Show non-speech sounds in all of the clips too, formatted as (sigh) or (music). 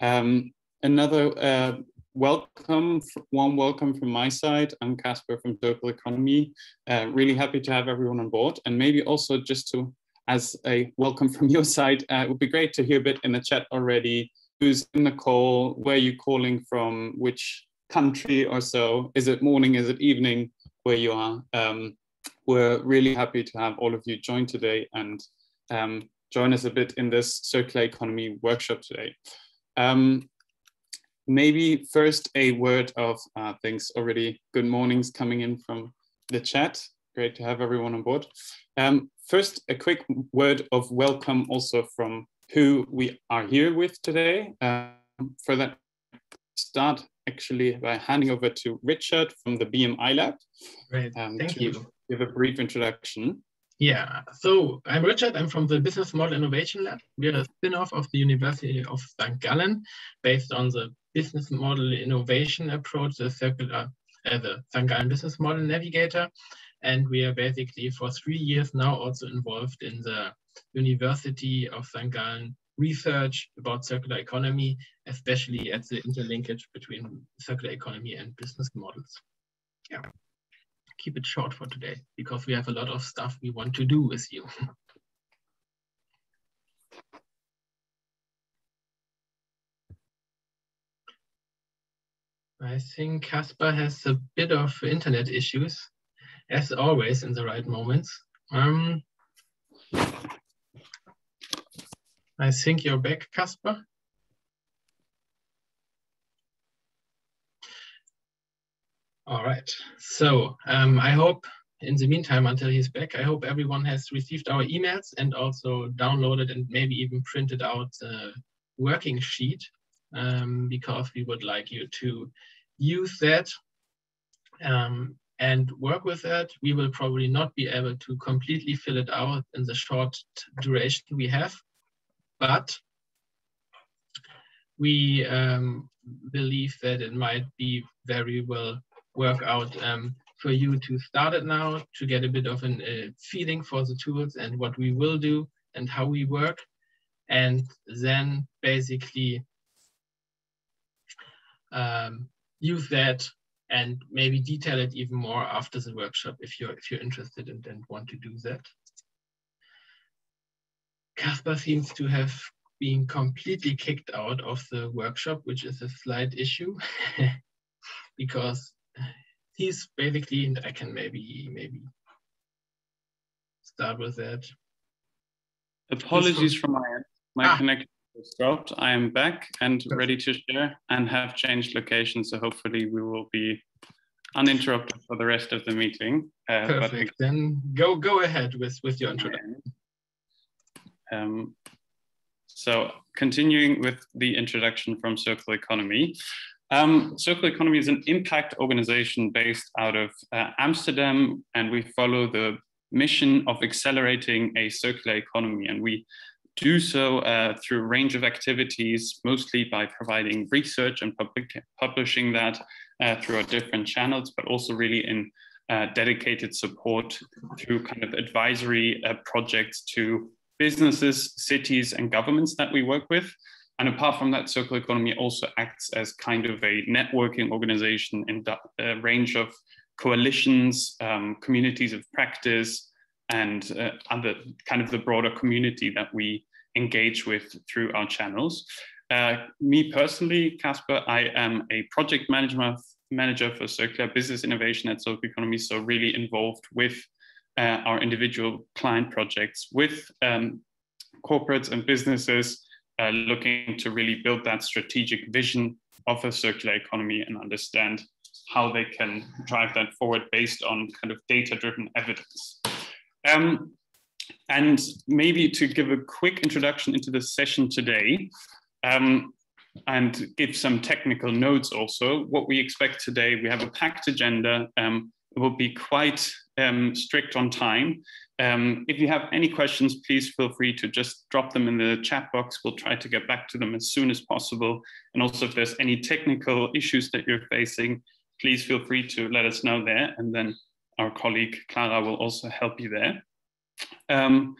Um, another uh, welcome, warm welcome from my side. I'm Casper from Circle Economy. Uh, really happy to have everyone on board. And maybe also just to, as a welcome (laughs) from your side, uh, it would be great to hear a bit in the chat already. Who's in the call? Where you're you calling from? Which country or so? Is it morning? Is it evening where you are? Um, we're really happy to have all of you join today and um, join us a bit in this circular economy workshop today. Um, maybe first a word of uh, things already. Good mornings coming in from the chat. Great to have everyone on board. Um, first, a quick word of welcome also from who we are here with today. Um, for that, start actually by handing over to Richard from the BMI Lab. Great, um, thank you. Give a brief introduction. Yeah, so I'm Richard. I'm from the Business Model Innovation Lab. We're a spin-off of the University of St. Gallen, based on the business model innovation approach, the circular, uh, the St. Gallen Business Model Navigator. And we are basically for three years now also involved in the University of St. Gallen research about circular economy, especially at the interlinkage between circular economy and business models. Yeah keep it short for today because we have a lot of stuff we want to do with you. (laughs) I think Casper has a bit of internet issues, as always in the right moments. Um, I think you're back, Casper. All right. So um, I hope in the meantime, until he's back, I hope everyone has received our emails and also downloaded and maybe even printed out the working sheet um, because we would like you to use that um, and work with that. We will probably not be able to completely fill it out in the short duration we have, but we um, believe that it might be very well work out um, for you to start it now to get a bit of a uh, feeling for the tools and what we will do and how we work. And then basically um, use that and maybe detail it even more after the workshop if you're if you're interested and, and want to do that. Casper seems to have been completely kicked out of the workshop, which is a slight issue (laughs) because he's basically, I can maybe maybe start with that. Apologies from my end. My ah. connection was dropped. I am back and ready to share and have changed location. So hopefully we will be uninterrupted for the rest of the meeting. Uh, Perfect. then go go ahead with with your introduction. Um, so continuing with the introduction from Circle Economy, um, Circle Economy is an impact organization based out of uh, Amsterdam, and we follow the mission of accelerating a circular economy. And we do so uh, through a range of activities, mostly by providing research and public, publishing that uh, through our different channels, but also really in uh, dedicated support through kind of advisory uh, projects to businesses, cities, and governments that we work with. And apart from that, Circle Economy also acts as kind of a networking organization in a range of coalitions, um, communities of practice, and uh, other kind of the broader community that we engage with through our channels. Uh, me personally, Casper, I am a project management manager for circular business innovation at Circle Economy, so really involved with uh, our individual client projects with um, corporates and businesses uh, looking to really build that strategic vision of a circular economy and understand how they can drive that forward based on kind of data-driven evidence. Um, and maybe to give a quick introduction into the session today, um, and give some technical notes also. What we expect today, we have a packed agenda. Um, it will be quite um, strict on time. Um, if you have any questions, please feel free to just drop them in the chat box. We'll try to get back to them as soon as possible. And also if there's any technical issues that you're facing, please feel free to let us know there. And then our colleague Clara will also help you there. Um,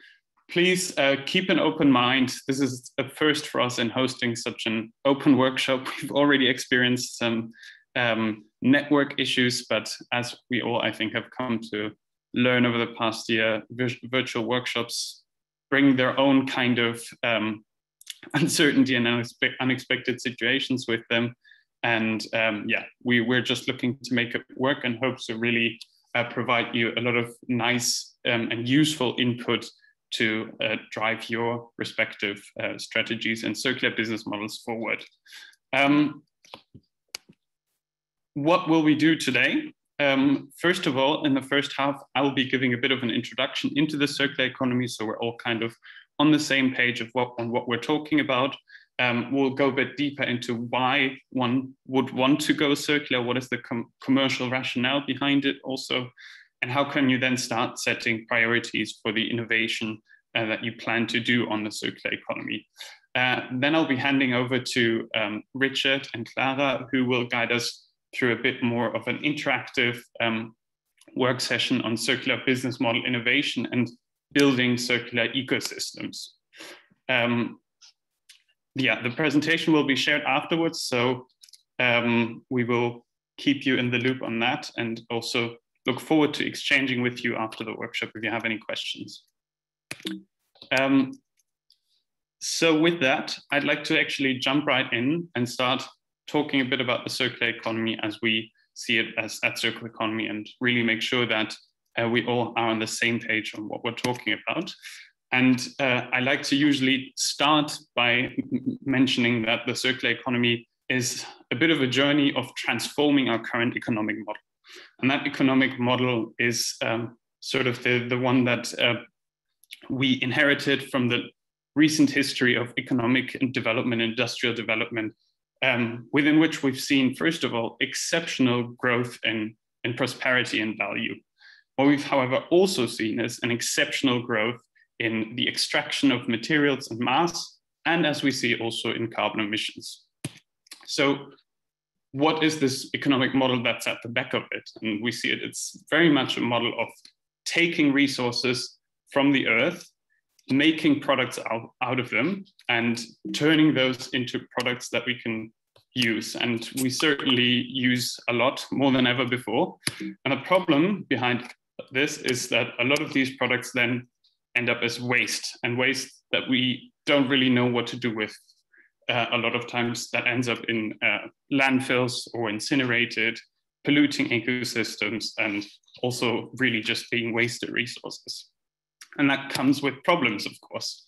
please uh, keep an open mind. This is a first for us in hosting such an open workshop. (laughs) We've already experienced some um, network issues, but as we all, I think, have come to learn over the past year, virtual workshops bring their own kind of um, (laughs) uncertainty and unexpe unexpected situations with them. And um, yeah, we, we're just looking to make it work and hope to really uh, provide you a lot of nice um, and useful input to uh, drive your respective uh, strategies and circular business models forward. Um, what will we do today? Um, first of all, in the first half, I will be giving a bit of an introduction into the circular economy, so we're all kind of on the same page of what on what we're talking about. Um, we'll go a bit deeper into why one would want to go circular, what is the com commercial rationale behind it also, and how can you then start setting priorities for the innovation uh, that you plan to do on the circular economy. Uh, then I'll be handing over to um, Richard and Clara, who will guide us through a bit more of an interactive um, work session on circular business model innovation and building circular ecosystems. Um, yeah, the presentation will be shared afterwards, so um, we will keep you in the loop on that and also look forward to exchanging with you after the workshop if you have any questions. Um, so with that, I'd like to actually jump right in and start talking a bit about the circular economy as we see it as at Circle Economy and really make sure that uh, we all are on the same page on what we're talking about. And uh, I like to usually start by mentioning that the circular economy is a bit of a journey of transforming our current economic model. And that economic model is um, sort of the, the one that uh, we inherited from the recent history of economic and development, industrial development, um, within which we've seen, first of all, exceptional growth in, in prosperity and value. What we've, however, also seen is an exceptional growth in the extraction of materials and mass, and as we see also in carbon emissions. So what is this economic model that's at the back of it? And we see it, it's very much a model of taking resources from the earth making products out, out of them and turning those into products that we can use. And we certainly use a lot more than ever before. And the problem behind this is that a lot of these products then end up as waste and waste that we don't really know what to do with. Uh, a lot of times that ends up in uh, landfills or incinerated, polluting ecosystems, and also really just being wasted resources. And that comes with problems, of course.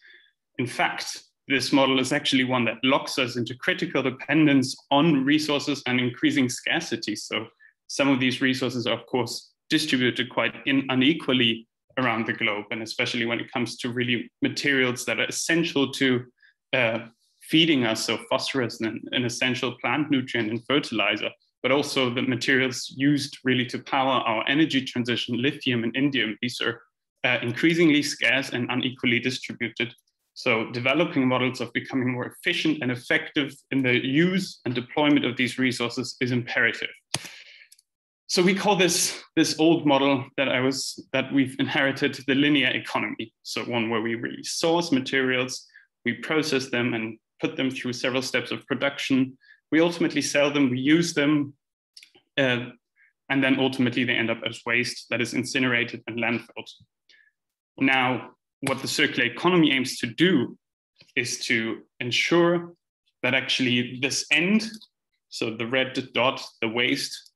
In fact, this model is actually one that locks us into critical dependence on resources and increasing scarcity. So some of these resources are, of course, distributed quite in, unequally around the globe, and especially when it comes to really materials that are essential to uh, feeding us, so phosphorus, an, an essential plant nutrient and fertilizer, but also the materials used really to power our energy transition, lithium and indium. These are uh, increasingly scarce and unequally distributed. So developing models of becoming more efficient and effective in the use and deployment of these resources is imperative. So we call this this old model that I was that we've inherited the linear economy. So one where we really source materials, we process them and put them through several steps of production. We ultimately sell them, we use them, uh, and then ultimately they end up as waste that is incinerated and landfilled. Now, what the circular economy aims to do is to ensure that actually this end, so the red dot, the waste,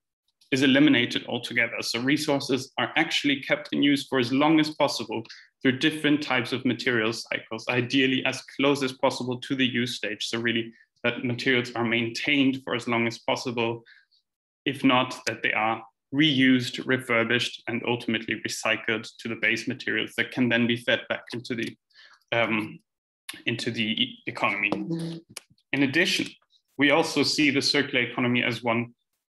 is eliminated altogether. So resources are actually kept in use for as long as possible through different types of material cycles, ideally as close as possible to the use stage. So really that materials are maintained for as long as possible, if not that they are reused, refurbished, and ultimately recycled to the base materials that can then be fed back into the um, into the economy. In addition, we also see the circular economy as one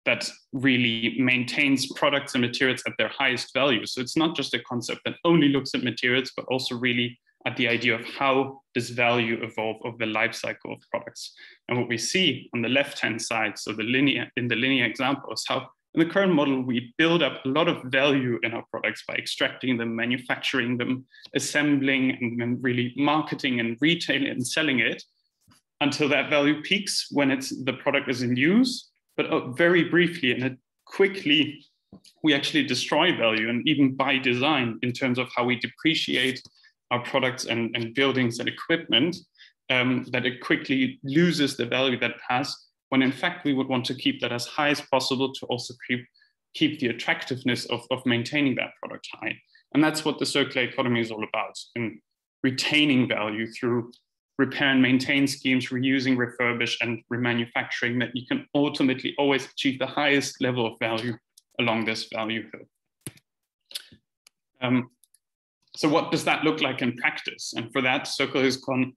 that really maintains products and materials at their highest value. So it's not just a concept that only looks at materials, but also really at the idea of how does value evolve over the life cycle of products. And what we see on the left-hand side, so the linear in the linear example, is how In the current model, we build up a lot of value in our products by extracting them, manufacturing them, assembling, and then really marketing and retailing and selling it until that value peaks when it's the product is in use. But uh, very briefly and it quickly, we actually destroy value and even by design in terms of how we depreciate our products and, and buildings and equipment, um, that it quickly loses the value that it has when in fact we would want to keep that as high as possible to also keep, keep the attractiveness of, of maintaining that product high. And that's what the circular economy is all about, in retaining value through repair and maintain schemes, reusing, refurbish, and remanufacturing that you can ultimately always achieve the highest level of value along this value hill. Um, so what does that look like in practice? And for that, Circle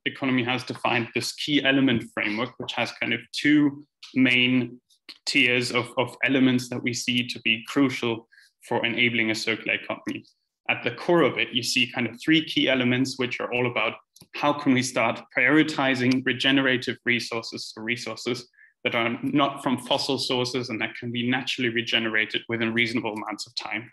Economy has defined this key element framework, which has kind of two main tiers of, of elements that we see to be crucial for enabling a circular economy. At the core of it, you see kind of three key elements, which are all about how can we start prioritizing regenerative resources, or resources that are not from fossil sources and that can be naturally regenerated within reasonable amounts of time.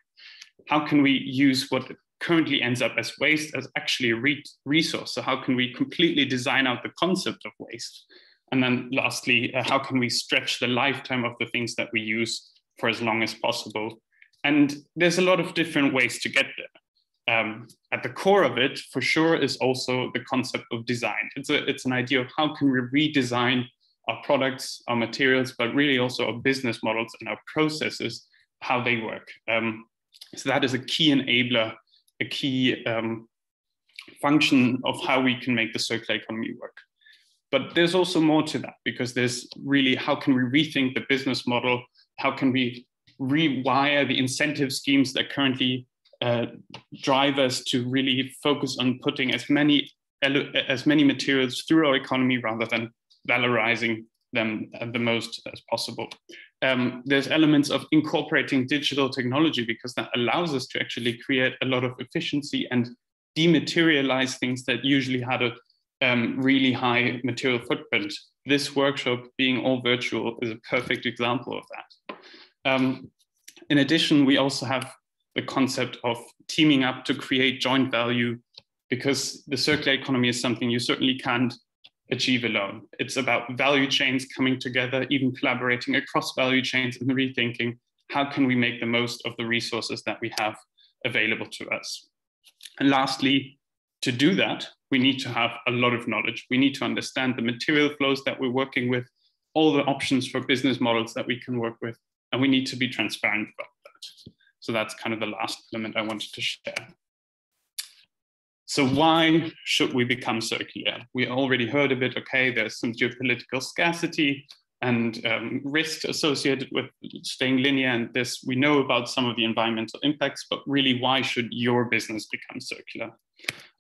How can we use what currently ends up as waste as actually a re resource. So how can we completely design out the concept of waste? And then lastly, uh, how can we stretch the lifetime of the things that we use for as long as possible? And there's a lot of different ways to get there. Um, at the core of it, for sure, is also the concept of design. It's, a, it's an idea of how can we redesign our products, our materials, but really also our business models and our processes, how they work. Um, so that is a key enabler a key um, function of how we can make the circular economy work. But there's also more to that because there's really how can we rethink the business model? How can we rewire the incentive schemes that currently uh, drive us to really focus on putting as many as many materials through our economy rather than valorizing them the most as possible. Um, there's elements of incorporating digital technology because that allows us to actually create a lot of efficiency and dematerialize things that usually had a um, really high material footprint. This workshop being all virtual is a perfect example of that. Um, in addition, we also have the concept of teaming up to create joint value because the circular economy is something you certainly can't achieve alone. It's about value chains coming together, even collaborating across value chains and rethinking how can we make the most of the resources that we have available to us. And lastly, to do that, we need to have a lot of knowledge. We need to understand the material flows that we're working with, all the options for business models that we can work with, and we need to be transparent about that. So that's kind of the last element I wanted to share. So why should we become circular? We already heard a bit, okay, there's some geopolitical scarcity and um, risks associated with staying linear and this, we know about some of the environmental impacts, but really why should your business become circular?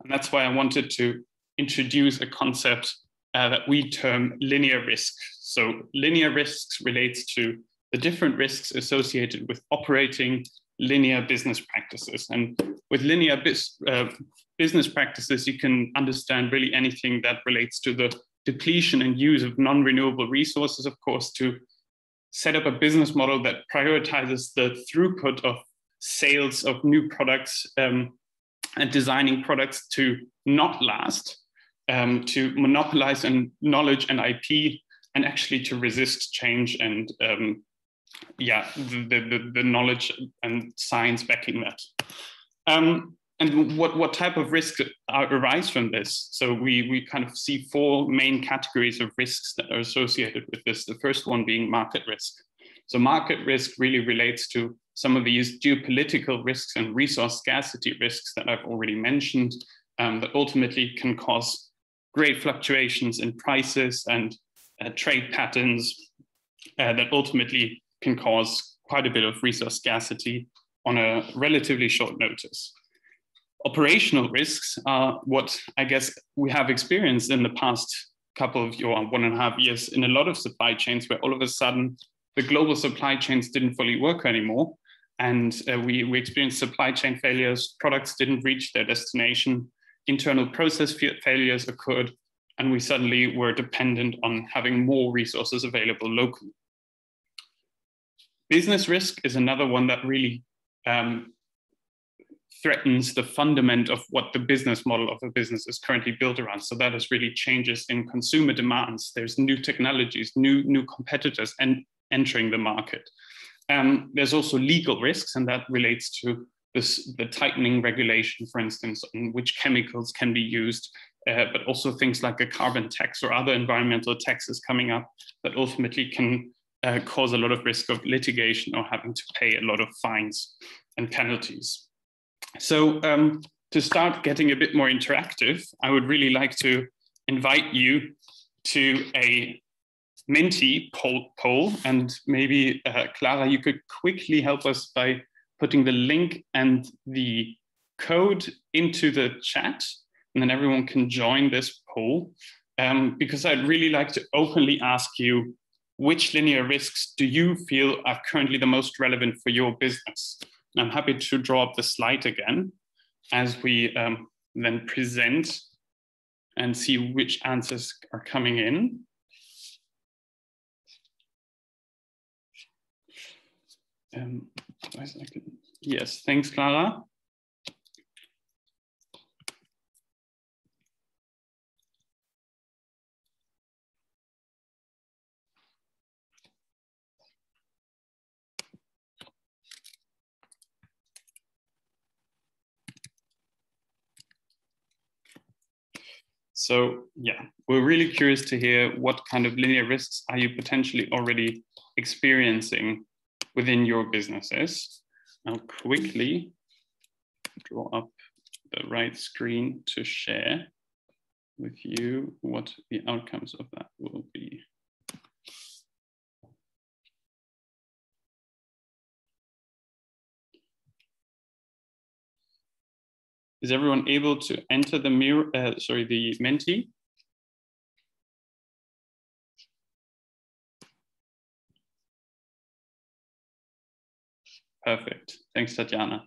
And that's why I wanted to introduce a concept uh, that we term linear risk. So linear risks relates to the different risks associated with operating linear business practices. And with linear bis, uh, business practices, you can understand really anything that relates to the depletion and use of non-renewable resources, of course, to set up a business model that prioritizes the throughput of sales of new products um, and designing products to not last, um, to monopolize and knowledge and IP, and actually to resist change and um, yeah, the, the, the, knowledge and science backing that. Um, and what, what type of risks arise from this? So we, we kind of see four main categories of risks that are associated with this. The first one being market risk. So market risk really relates to some of these geopolitical risks and resource scarcity risks that I've already mentioned um, that ultimately can cause great fluctuations in prices and uh, trade patterns uh, that ultimately can cause quite a bit of resource scarcity on a relatively short notice operational risks are what I guess we have experienced in the past couple of or one and a half years in a lot of supply chains where all of a sudden the global supply chains didn't fully work anymore. And uh, we, we experienced supply chain failures, products didn't reach their destination, internal process failures occurred, and we suddenly were dependent on having more resources available locally. Business risk is another one that really um, threatens the fundament of what the business model of a business is currently built around. So that is really changes in consumer demands. There's new technologies, new new competitors, and entering the market. Um, there's also legal risks, and that relates to this, the tightening regulation, for instance, on which chemicals can be used, uh, but also things like a carbon tax or other environmental taxes coming up that ultimately can uh, cause a lot of risk of litigation or having to pay a lot of fines and penalties. So um, to start getting a bit more interactive, I would really like to invite you to a Menti poll, poll and maybe uh, Clara, you could quickly help us by putting the link and the code into the chat, and then everyone can join this poll. Um, because I'd really like to openly ask you, which linear risks do you feel are currently the most relevant for your business? I'm happy to draw up the slide again as we um, then present and see which answers are coming in. Um, yes, thanks, Clara. So yeah, we're really curious to hear what kind of linear risks are you potentially already experiencing within your businesses. I'll quickly draw up the right screen to share with you what the outcomes of that will be. Is everyone able to enter the mirror, uh, sorry, the Menti? Perfect. Thanks, Tatiana.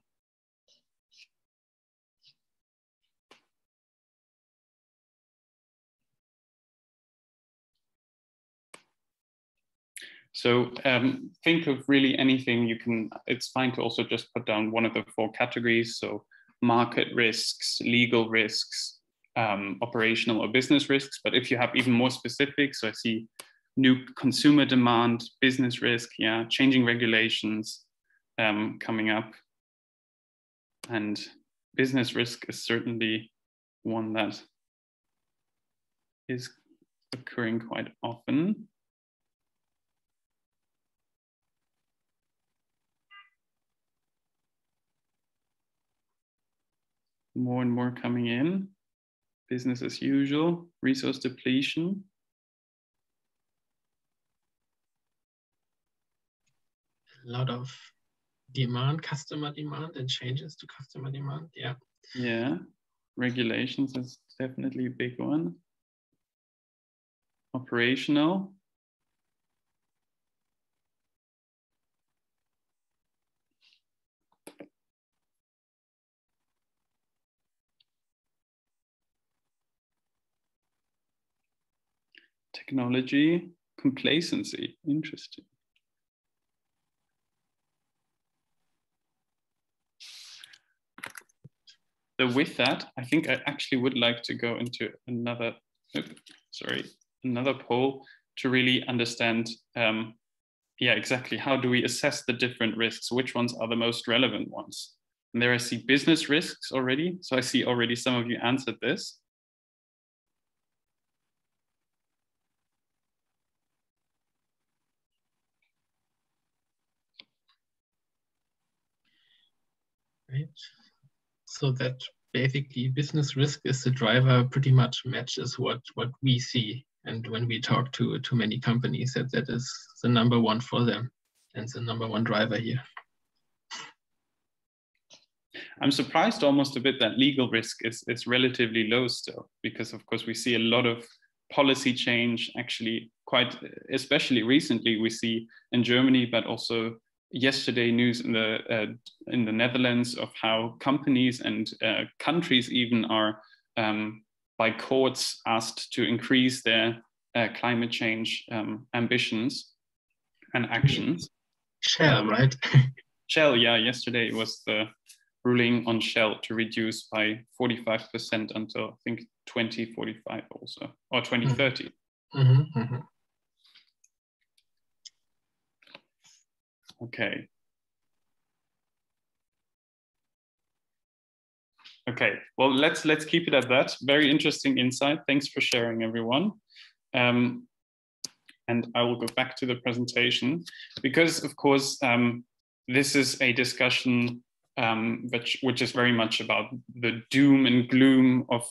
So um, think of really anything you can, it's fine to also just put down one of the four categories. So market risks, legal risks, um, operational or business risks. But if you have even more specific, so I see new consumer demand, business risk, yeah, changing regulations um, coming up. And business risk is certainly one that is occurring quite often. More and more coming in. Business as usual, resource depletion. A lot of demand, customer demand, and changes to customer demand. Yeah. Yeah. Regulations is definitely a big one. Operational. Technology complacency. Interesting. So with that, I think I actually would like to go into another, sorry, another poll to really understand, um, yeah, exactly how do we assess the different risks? Which ones are the most relevant ones? And there I see business risks already. So I see already some of you answered this. right? So that basically business risk is the driver pretty much matches what, what we see. And when we talk to, to many companies, that that is the number one for them and the number one driver here. I'm surprised almost a bit that legal risk is, is relatively low still, because of course we see a lot of policy change actually quite, especially recently, we see in Germany, but also yesterday news in the uh, in the Netherlands of how companies and uh, countries even are um, by courts asked to increase their uh, climate change um, ambitions and actions. Shell, um, right? (laughs) Shell, yeah. Yesterday was the ruling on Shell to reduce by 45% until I think 2045 also, or 2030. Mm-hmm, mm-hmm. Okay. Okay, well, let's let's keep it at that. Very interesting insight. Thanks for sharing, everyone. Um, and I will go back to the presentation because, of course, um, this is a discussion um, which, which is very much about the doom and gloom of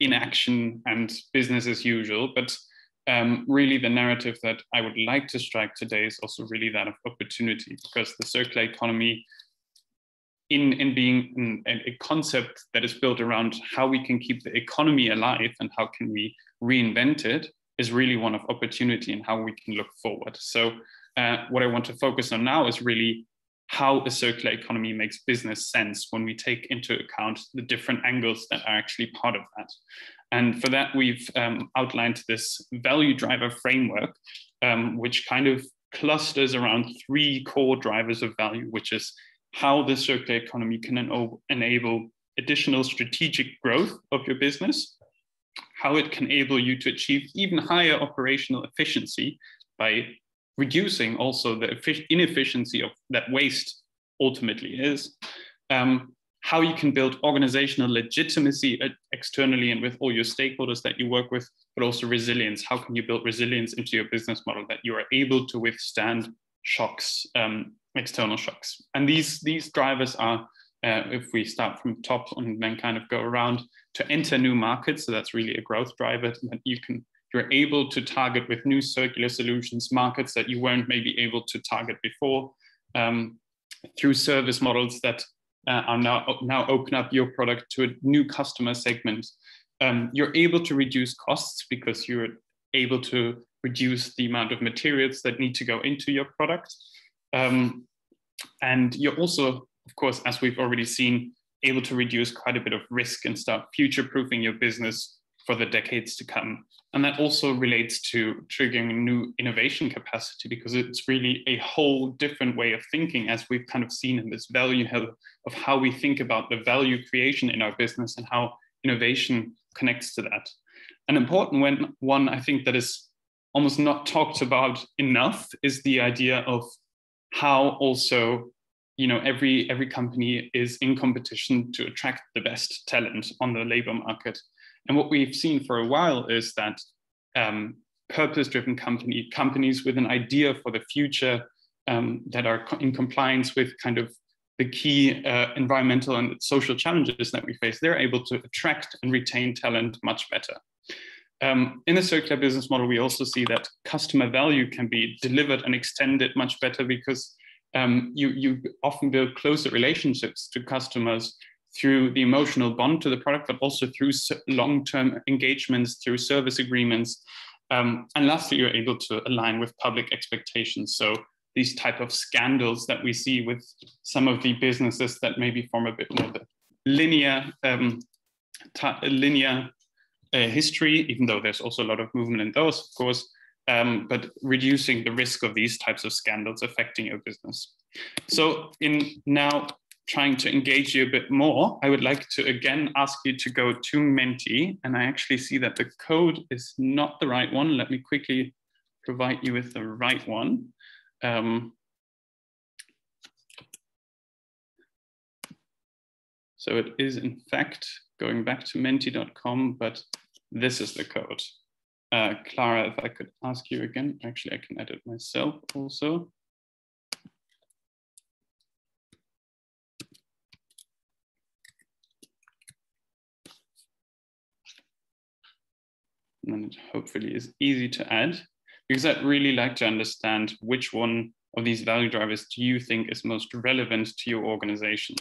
inaction and business as usual. But um, really, the narrative that I would like to strike today is also really that of opportunity because the circular economy in, in being a concept that is built around how we can keep the economy alive and how can we reinvent it is really one of opportunity and how we can look forward. So uh, what I want to focus on now is really how a circular economy makes business sense when we take into account the different angles that are actually part of that. And for that, we've um, outlined this value driver framework, um, which kind of clusters around three core drivers of value, which is how the circular economy can enable additional strategic growth of your business, how it can enable you to achieve even higher operational efficiency by reducing also the inefficiency of that waste ultimately is, um, how you can build organizational legitimacy uh, externally and with all your stakeholders that you work with, but also resilience. How can you build resilience into your business model that you are able to withstand shocks um, external shocks. And these, these drivers are, uh, if we start from top and then kind of go around to enter new markets, so that's really a growth driver that you can, you're able to target with new circular solutions, markets that you weren't maybe able to target before, um, through service models that uh, are now, now open up your product to a new customer segment. Um, you're able to reduce costs because you're able to reduce the amount of materials that need to go into your product. Um, and you're also, of course, as we've already seen, able to reduce quite a bit of risk and start future proofing your business for the decades to come. And that also relates to triggering new innovation capacity because it's really a whole different way of thinking, as we've kind of seen in this value of how we think about the value creation in our business and how innovation connects to that. An important one, I think, that is almost not talked about enough is the idea of how also you know every every company is in competition to attract the best talent on the labor market and what we've seen for a while is that um, purpose-driven company companies with an idea for the future um, that are in compliance with kind of the key uh, environmental and social challenges that we face they're able to attract and retain talent much better. Um, in the circular business model, we also see that customer value can be delivered and extended much better because um, you, you often build closer relationships to customers through the emotional bond to the product, but also through long-term engagements, through service agreements. Um, and lastly, you're able to align with public expectations. So these type of scandals that we see with some of the businesses that maybe form a bit more the linear, um, linear uh, history, even though there's also a lot of movement in those, of course, um, but reducing the risk of these types of scandals affecting your business. So in now trying to engage you a bit more, I would like to again ask you to go to Menti, and I actually see that the code is not the right one. Let me quickly provide you with the right one. Um, so it is in fact going back to menti.com, but this is the code. Uh, Clara, if I could ask you again, actually I can edit myself also. And it hopefully is easy to add because I'd really like to understand which one of these value drivers do you think is most relevant to your organization?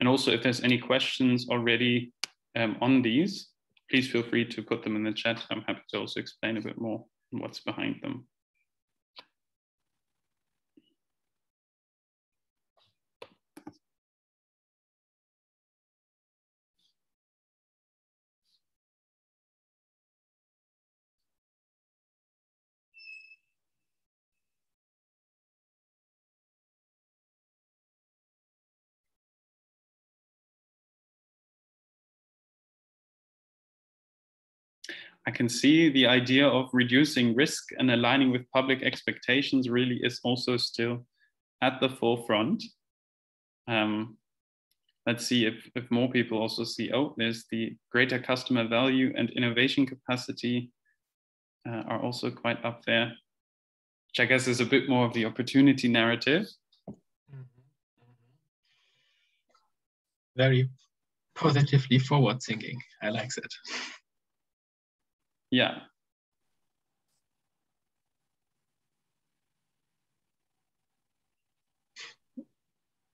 And also, if there's any questions already um, on these, please feel free to put them in the chat. I'm happy to also explain a bit more what's behind them. I can see the idea of reducing risk and aligning with public expectations really is also still at the forefront. Um, let's see if, if more people also see, oh, there's the greater customer value and innovation capacity uh, are also quite up there, which I guess is a bit more of the opportunity narrative. Mm-hmm. Mm-hmm. Very positively forward thinking. I like that. Yeah.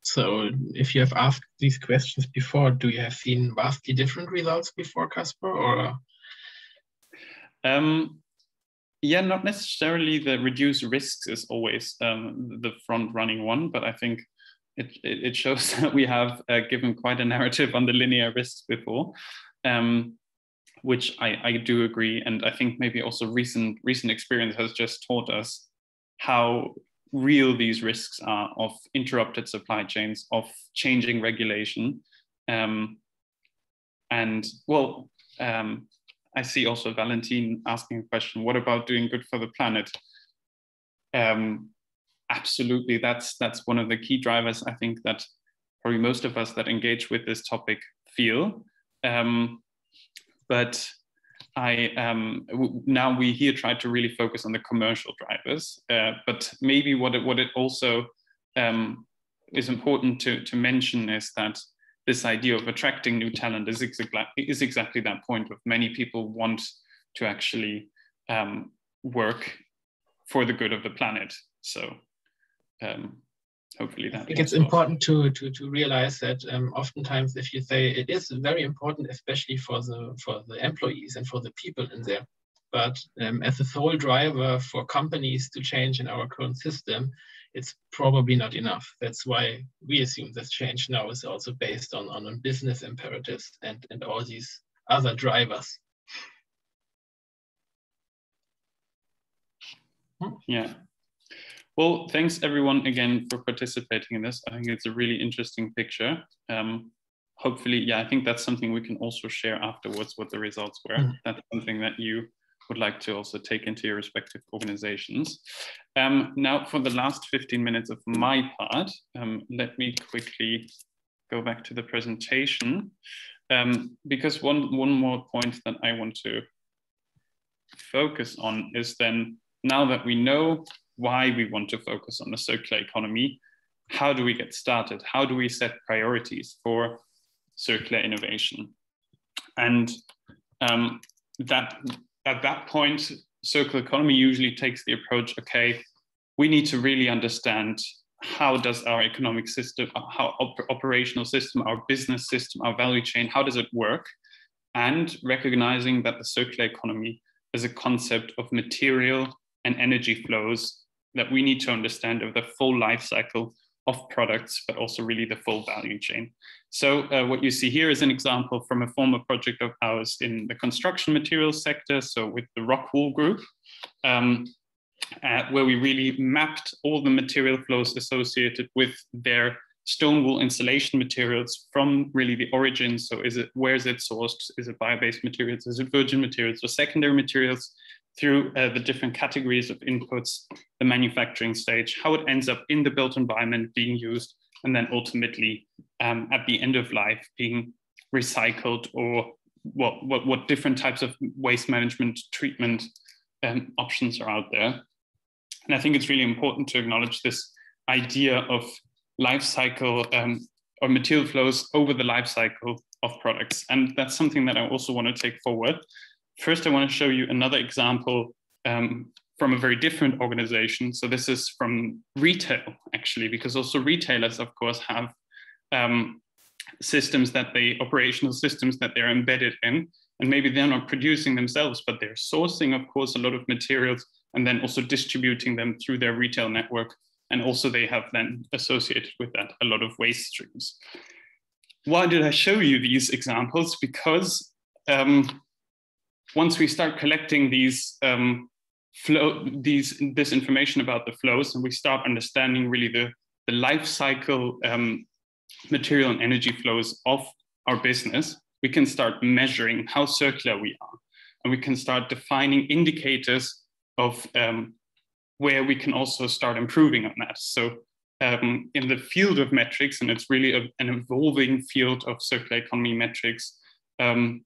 So if you have asked these questions before, do you have seen vastly different results before Casper or? Um, yeah, not necessarily the reduce risks is always um, the front running one, but I think it, it, shows (laughs) that we have uh, given quite a narrative on the linear risks before, um, which I, I do agree. And I think maybe also recent recent experience has just taught us how real these risks are of interrupted supply chains, of changing regulation. Um, and well, um, I see also Valentine asking a question, what about doing good for the planet? Um, absolutely, that's, that's one of the key drivers I think that probably most of us that engage with this topic feel. Um, but I um, now we here try to really focus on the commercial drivers, uh, but maybe what it, what it also um, is important to, to mention is that this idea of attracting new talent is exactly, is exactly that point of many people want to actually um, work for the good of the planet. So um, hopefully that. I think it's important to, to, to realize that um, oftentimes if you say it is very important, especially for the, for the employees and for the people in there, but um, as a sole driver for companies to change in our current system, it's probably not enough. That's why we assume this change now is also based on, on business imperatives and, and all these other drivers. Yeah. Well, thanks everyone again for participating in this. I think it's a really interesting picture. Um, hopefully, yeah, I think that's something we can also share afterwards what the results were. Mm. That's something that you would like to also take into your respective organizations. Um, now, for the last 15 minutes of my part, um, let me quickly go back to the presentation um, because one, one more point that I want to focus on is then now that we know why we want to focus on the circular economy, how do we get started? How do we set priorities for circular innovation? And um, that at that point, Circle Economy usually takes the approach, okay, we need to really understand how does our economic system, how op operational system, our business system, our value chain, how does it work? And recognizing that the circular economy is a concept of material and energy flows that we need to understand of the full life cycle of products, but also really the full value chain. So uh, what you see here is an example from a former project of ours in the construction materials sector, so with the Rockwool Group, um, uh, where we really mapped all the material flows associated with their stone wool insulation materials from really the origin. So is it, where is it sourced? Is it bio-based materials? Is it virgin materials or secondary materials? Through uh, the different categories of inputs, the manufacturing stage, how it ends up in the built environment being used, and then ultimately um, at the end of life being recycled or what, what, what different types of waste management treatment um, options are out there. And I think it's really important to acknowledge this idea of life cycle um, or material flows over the life cycle of products. And that's something that I also want to take forward First, I want to show you another example um, from a very different organization. So this is from retail, actually, because also retailers, of course, have um, systems that they, operational systems that they're embedded in. And maybe they're not producing themselves, but they're sourcing, of course, a lot of materials and then also distributing them through their retail network. And also they have then associated with that a lot of waste streams. Why did I show you these examples? Because um, once we start collecting these um, flow, these this information about the flows, and we start understanding really the the life cycle um, material and energy flows of our business, we can start measuring how circular we are. and we can start defining indicators of um, where we can also start improving on that. So um, in the field of metrics, and it's really a, an evolving field of circular economy metrics, um,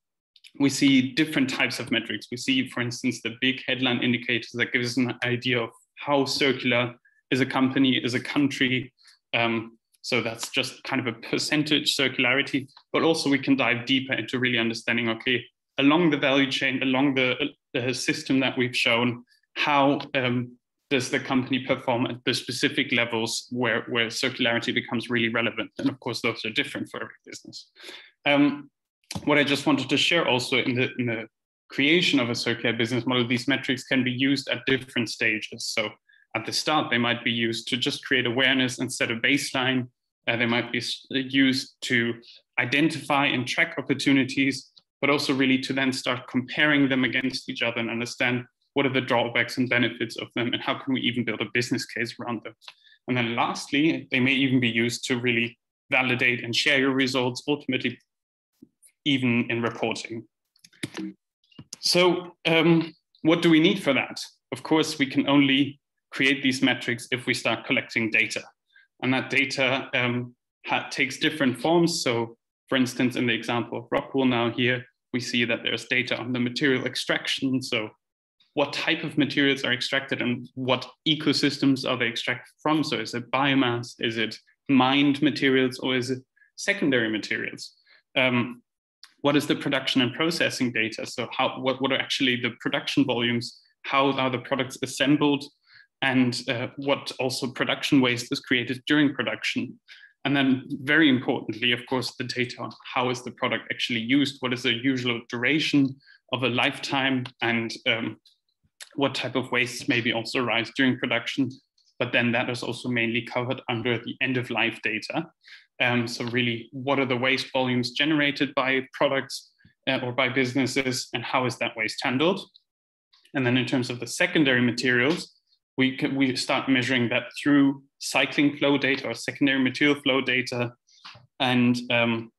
we see different types of metrics. We see, for instance, the big headline indicators that gives us an idea of how circular is a company, is a country. Um, so that's just kind of a percentage circularity, but also we can dive deeper into really understanding, okay, along the value chain, along the, the system that we've shown, how um, does the company perform at the specific levels where, where circularity becomes really relevant? And of course, those are different for every business. Um, what I just wanted to share also in the, in the creation of a circular business model, these metrics can be used at different stages. So at the start, they might be used to just create awareness and set a baseline. Uh, they might be used to identify and track opportunities, but also really to then start comparing them against each other and understand what are the drawbacks and benefits of them and how can we even build a business case around them. And then lastly, they may even be used to really validate and share your results, ultimately even in reporting. So um, what do we need for that? Of course, we can only create these metrics if we start collecting data. And that data um, takes different forms. So for instance, in the example of Rockwool now here, we see that there's data on the material extraction. So what type of materials are extracted and what ecosystems are they extracted from? So is it biomass? Is it mined materials or is it secondary materials? Um, what is the production and processing data? So how, what, what are actually the production volumes? How are the products assembled? And uh, what also production waste is created during production? And then very importantly, of course, the data on how is the product actually used? What is the usual duration of a lifetime? And um, what type of wastes maybe also arise during production? But then that is also mainly covered under the end of life data. Um, so really, what are the waste volumes generated by products uh, or by businesses and how is that waste handled? And then in terms of the secondary materials, we, can, we start measuring that through cycling flow data or secondary material flow data. And um,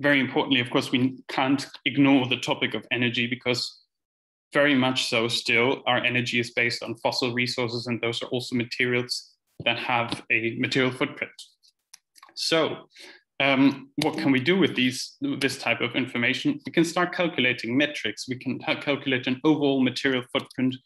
very importantly, of course, we can't ignore the topic of energy because very much so still our energy is based on fossil resources and those are also materials that have a material footprint. So um, what can we do with these, this type of information? We can start calculating metrics. We can calculate an overall material footprint.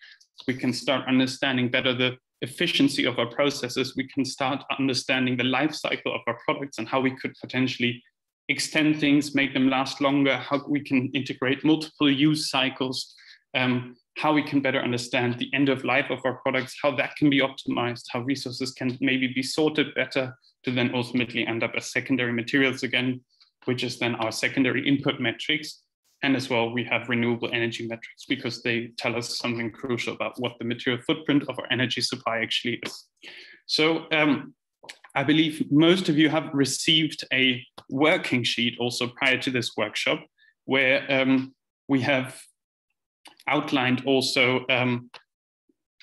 We can start understanding better the efficiency of our processes. We can start understanding the life cycle of our products and how we could potentially extend things, make them last longer, how we can integrate multiple use cycles, um, how we can better understand the end of life of our products, how that can be optimized, how resources can maybe be sorted better, to then ultimately end up as secondary materials again, which is then our secondary input metrics. And as well, we have renewable energy metrics because they tell us something crucial about what the material footprint of our energy supply actually is. So um, I believe most of you have received a working sheet also prior to this workshop where um, we have outlined also um,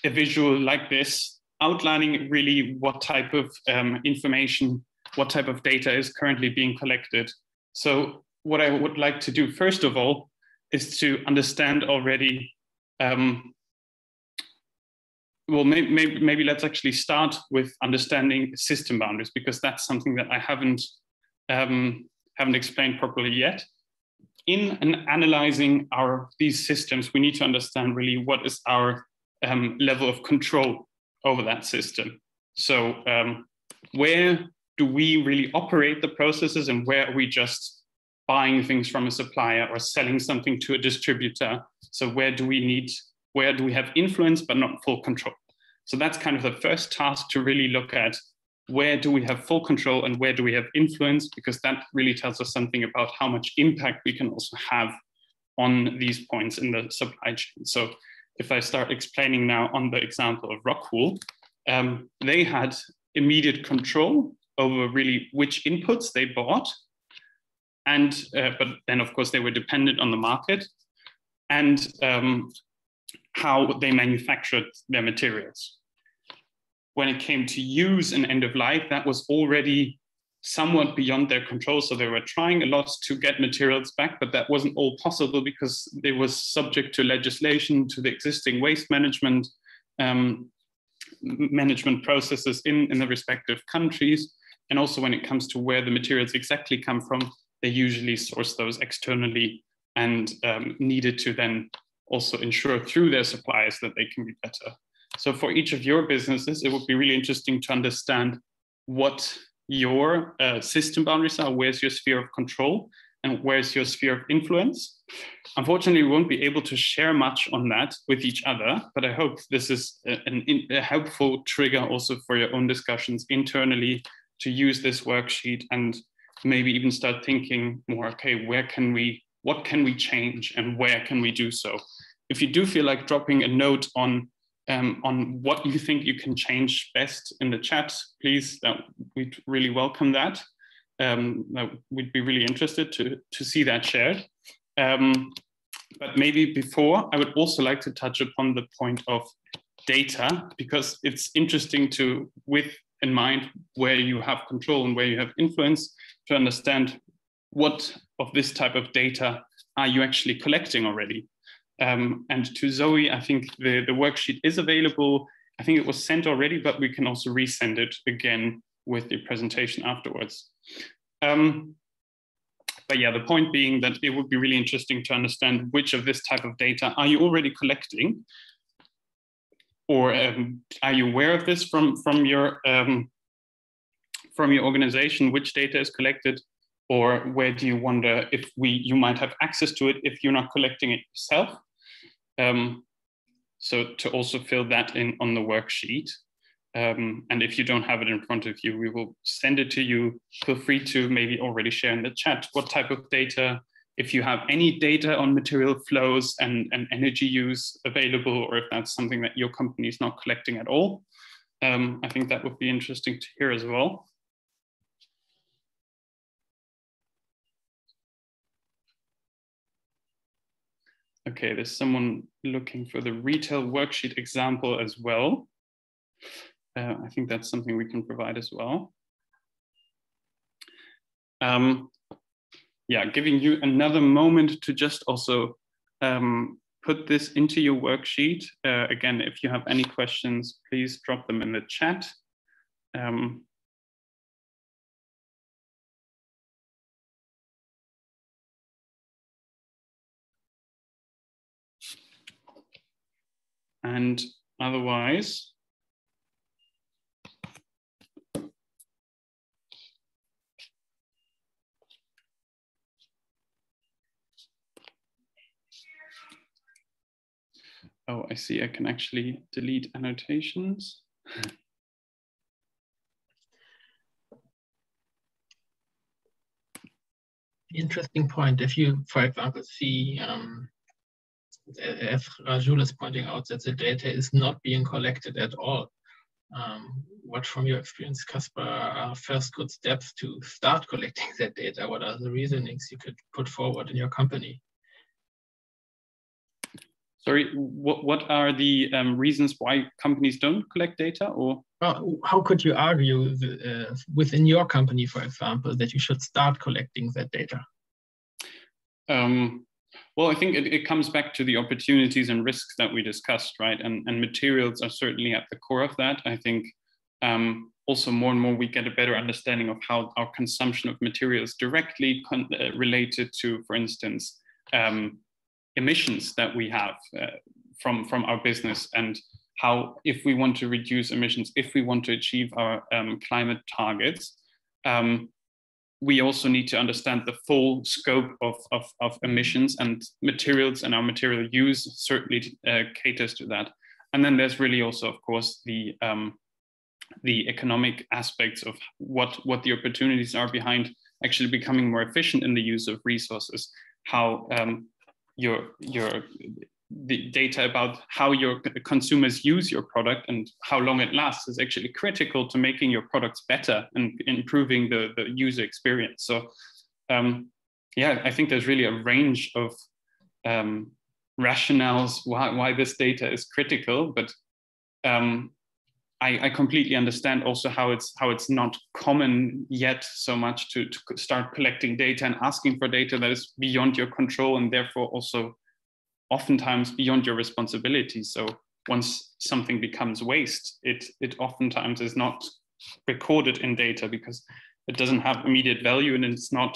a visual like this outlining really what type of um, information, what type of data is currently being collected. So what I would like to do first of all is to understand already, um, well, maybe, let's actually start with understanding system boundaries because that's something that I haven't, um, haven't explained properly yet. In an analyzing our these systems, we need to understand really what is our um, level of control over that system. So um, where do we really operate the processes and where are we just buying things from a supplier or selling something to a distributor? So where do we need, where do we have influence but not full control? So that's kind of the first task to really look at where do we have full control and where do we have influence because that really tells us something about how much impact we can also have on these points in the supply chain. So if I start explaining now on the example of Rockwool, um, they had immediate control over really which inputs they bought. And, uh, but then of course they were dependent on the market and um, how they manufactured their materials. When it came to use and end of life, that was already somewhat beyond their control. So they were trying a lot to get materials back, but that wasn't all possible because it was subject to legislation, to the existing waste management um, management processes in, in the respective countries. And also when it comes to where the materials exactly come from, they usually source those externally and um, needed to then also ensure through their suppliers that they can be better. So for each of your businesses, it would be really interesting to understand what your uh, system boundaries are, where's your sphere of control, and where's your sphere of influence. Unfortunately, we won't be able to share much on that with each other, but I hope this is a, an, a helpful trigger also for your own discussions internally to use this worksheet and maybe even start thinking more, okay, where can we, what can we change and where can we do so? If you do feel like dropping a note on um, on what you think you can change best in the chat, please, we'd really welcome that. Um, we'd be really interested to, to see that shared. Um, but maybe before, I would also like to touch upon the point of data, because it's interesting to, with in mind where you have control and where you have influence, to understand what of this type of data are you actually collecting already. Um, and to Zoe, I think the, the worksheet is available. I think it was sent already, but we can also resend it again with the presentation afterwards. Um, but yeah, the point being that it would be really interesting to understand which of this type of data are you already collecting? Or um, are you aware of this from, from, your, um, from your organization, which data is collected? Or where do you wonder if we you might have access to it if you're not collecting it yourself? Um, so to also fill that in on the worksheet. Um, and if you don't have it in front of you, we will send it to you. Feel free to maybe already share in the chat what type of data, if you have any data on material flows and, and energy use available, or if that's something that your company is not collecting at all. Um, I think that would be interesting to hear as well. Okay, there's someone looking for the retail worksheet example as well. Uh, I think that's something we can provide as well. Um, yeah, giving you another moment to just also um, put this into your worksheet. Uh, again, if you have any questions, please drop them in the chat. Um, And otherwise, Oh, I see. I can actually delete annotations. Interesting point. If you, for example, see um, as Rajul is pointing out, that the data is not being collected at all. Um, what from your experience, Caspar, are first good steps to start collecting (laughs) that data? What are the reasonings you could put forward in your company? Sorry, what, what are the um, reasons why companies don't collect data or? Well, how could you argue the, uh, within your company, for example, that you should start collecting that data? Um, well, I think it, it, comes back to the opportunities and risks that we discussed, right? And, and materials are certainly at the core of that. I think um, also more and more we get a better understanding of how our consumption of materials directly con- uh, related to, for instance, um, emissions that we have uh, from, from our business and how if we want to reduce emissions, if we want to achieve our um, climate targets, um, we also need to understand the full scope of, of, of emissions and materials and our material use certainly uh, caters to that. And then there's really also, of course, the um, the economic aspects of what what the opportunities are behind actually becoming more efficient in the use of resources. How um, your your the data about how your consumers use your product and how long it lasts is actually critical to making your products better and improving the, the user experience. So um, yeah, I think there's really a range of um, rationales why, why this data is critical, but um, I, I, completely understand also how it's how it's not common yet so much to, to start collecting data and asking for data that is beyond your control and therefore also oftentimes beyond your responsibility. So once something becomes waste, it it oftentimes is not recorded in data because it doesn't have immediate value and it's not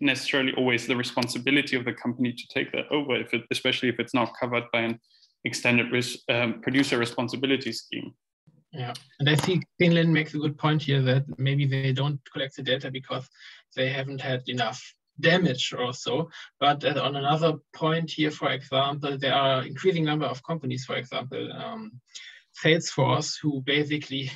necessarily always the responsibility of the company to take that over, if it, especially if it's not covered by an extended risk, um, producer responsibility scheme. Yeah, and I think Finland makes a good point here that maybe they don't collect the data because they haven't had enough damage or so. But on another point here, for example, there are increasing number of companies, for example, um, Salesforce, who basically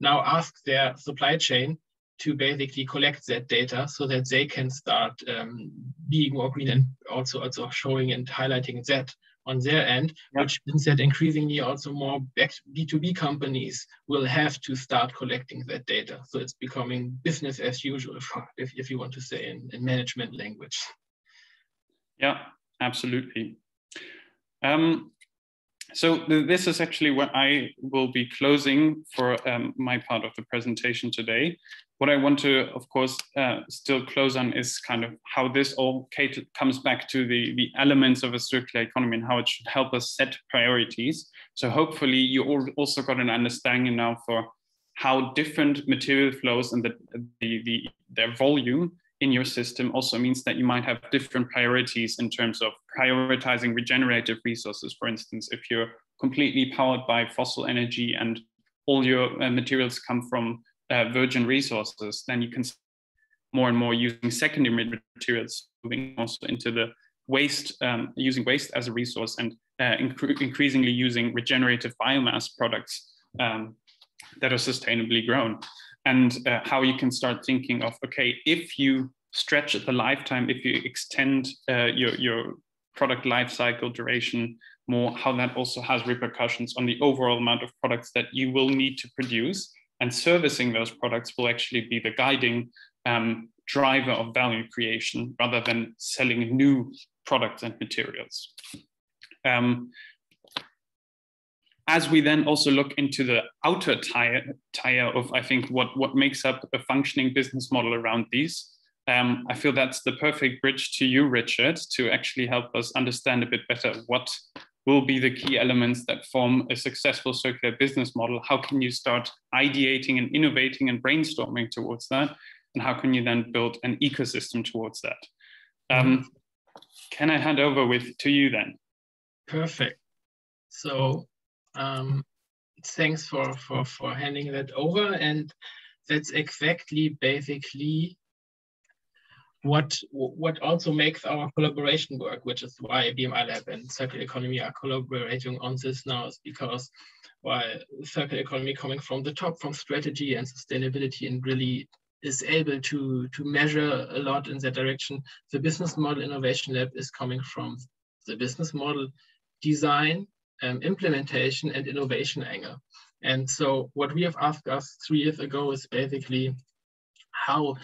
now ask their supply chain to basically collect that data so that they can start um, being more green and also also showing and highlighting that on their end, yeah. which means that increasingly also more B2B companies will have to start collecting that data. So it's becoming business as usual, (laughs) if, if you want to say in, in management language. Yeah, absolutely. Um, so th this is actually what I will be closing for um, my part of the presentation today. What I want to, of course, uh, still close on is kind of how this all comes back to the, the elements of a circular economy and how it should help us set priorities. So hopefully you also got an understanding now for how different material flows and the, the, the, their volume in your system also means that you might have different priorities in terms of prioritizing regenerative resources. For instance, if you're completely powered by fossil energy and all your uh, materials come from uh, virgin resources, then you can more and more using secondary materials, moving also into the waste, um, using waste as a resource and uh, increasingly using regenerative biomass products um, that are sustainably grown. And uh, how you can start thinking of okay if you stretch the lifetime if you extend uh, your your product life cycle duration more how that also has repercussions on the overall amount of products that you will need to produce and servicing those products will actually be the guiding um, driver of value creation rather than selling new products and materials. Um, as we then also look into the outer tire, tire of, I think, what, what makes up a functioning business model around these, um, I feel that's the perfect bridge to you, Richard, to actually help us understand a bit better what will be the key elements that form a successful circular business model. How can you start ideating and innovating and brainstorming towards that? And how can you then build an ecosystem towards that? Um, can I hand over with to you then? Perfect. So um, thanks for, for, for handing that over. And that's exactly basically what what also makes our collaboration work, which is why BMI Lab and Circle Economy are collaborating on this now, is because while circular economy coming from the top, from strategy and sustainability, and really is able to to measure a lot in that direction, the business model innovation lab is coming from the business model design um, implementation and innovation angle. And so what we have asked us three years ago is basically how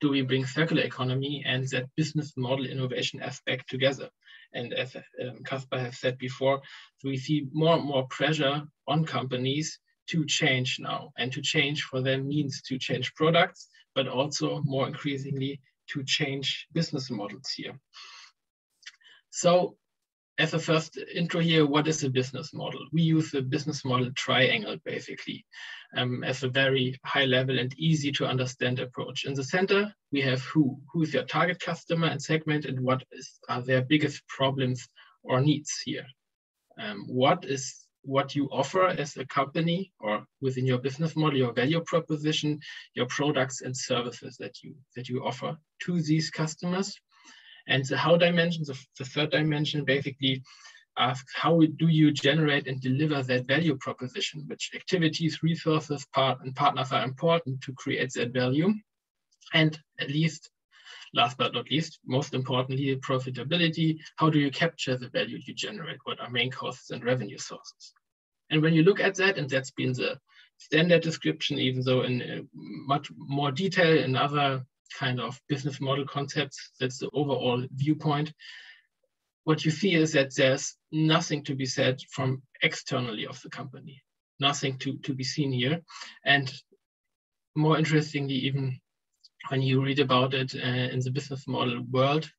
do we bring circular economy and that business model innovation aspect together? And as um, Caspar has said before, we see more and more pressure on companies to change now and to change for them means to change products, but also more increasingly to change business models here. So as a first intro here, what is a business model? We use the business model triangle basically um, as a very high level and easy to understand approach. In the center, we have who, who is your target customer and segment and what is, are their biggest problems or needs here. Um, what is what you offer as a company or within your business model, your value proposition, your products and services that you that you offer to these customers and the how dimension, the, the third dimension basically asks how do you generate and deliver that value proposition, which activities, resources, part and partners are important to create that value. And at least, last but not least, most importantly, profitability. How do you capture the value you generate? What are main costs and revenue sources? And when you look at that, and that's been the standard description, even though in uh, much more detail in other kind of business model concepts. That's the overall viewpoint. What you see is that there's nothing to be said from externally of the company. nothing to, to be seen here. And more interestingly, even when you read about it uh, in the business model world,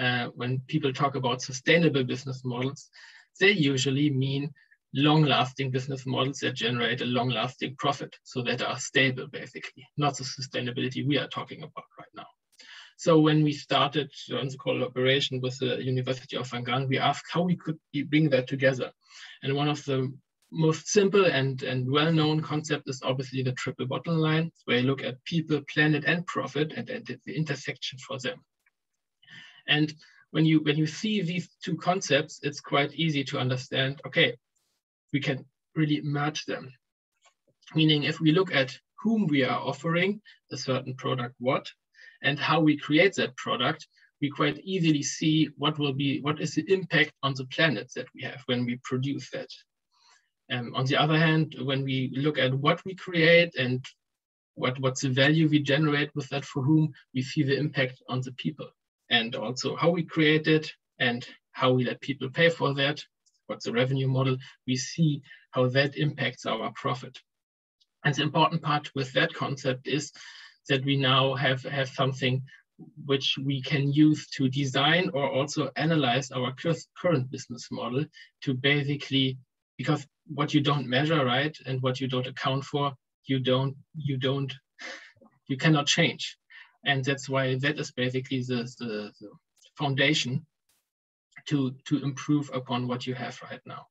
uh, when people talk about sustainable business models, they usually mean long-lasting business models that generate a long-lasting profit, so that are stable, basically, not the sustainability we are talking about right now. So when we started on the collaboration with the University of Wangan, we asked how we could bring that together. And one of the most simple and, and well-known concept is obviously the triple bottom line, where you look at people, planet, and profit, and, and the intersection for them. And when you when you see these two concepts, it's quite easy to understand. Okay, we can really merge them. Meaning, if we look at whom we are offering a certain product, what, and how we create that product, we quite easily see what will be what is the impact on the planet that we have when we produce that. Um, on the other hand, when we look at what we create and what, what's the value we generate with that for whom, we see the impact on the people and also how we create it and how we let people pay for that, what's the revenue model, we see how that impacts our profit. And the important part with that concept is that we now have, have something which we can use to design or also analyze our current business model to basically, because what you don't measure, right, and what you don't account for, you don't, you don't, you cannot change. And that's why that is basically the, the, the foundation to, to improve upon what you have right now.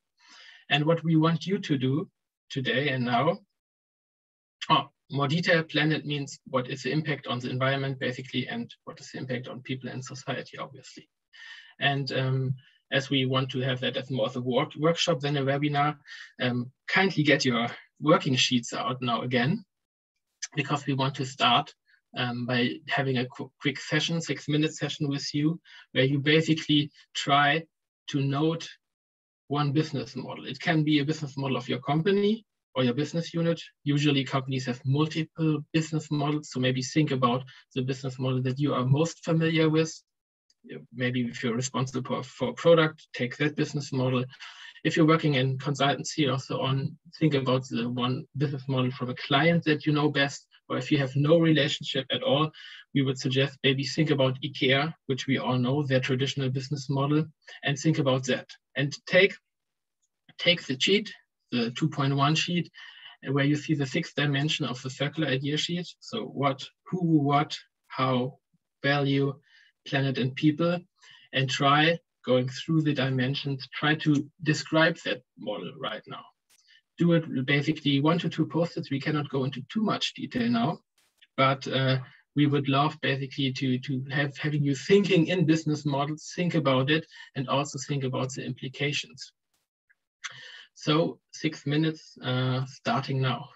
And what we want you to do today and now, oh, more detailed planet means what is the impact on the environment basically and what is the impact on people and society obviously. And um, as we want to have that as more of a work, workshop than a webinar, um, kindly get your working sheets out now again, because we want to start um, by having a qu quick session, six minute session with you, where you basically try to note one business model. It can be a business model of your company or your business unit. Usually companies have multiple business models. So maybe think about the business model that you are most familiar with maybe if you're responsible for a product, take that business model. If you're working in consultancy or so on, think about the one business model from a client that you know best. Or if you have no relationship at all, we would suggest maybe think about IKEA, which we all know, their traditional business model, and think about that. And take, take the sheet, the 2.1 sheet, where you see the sixth dimension of the circular idea sheet. So what, who, what, how, value, planet and people and try going through the dimensions, try to describe that model right now. Do it basically one to two post-its. We cannot go into too much detail now, but uh, we would love basically to, to have having you thinking in business models, think about it, and also think about the implications. So six minutes uh, starting now.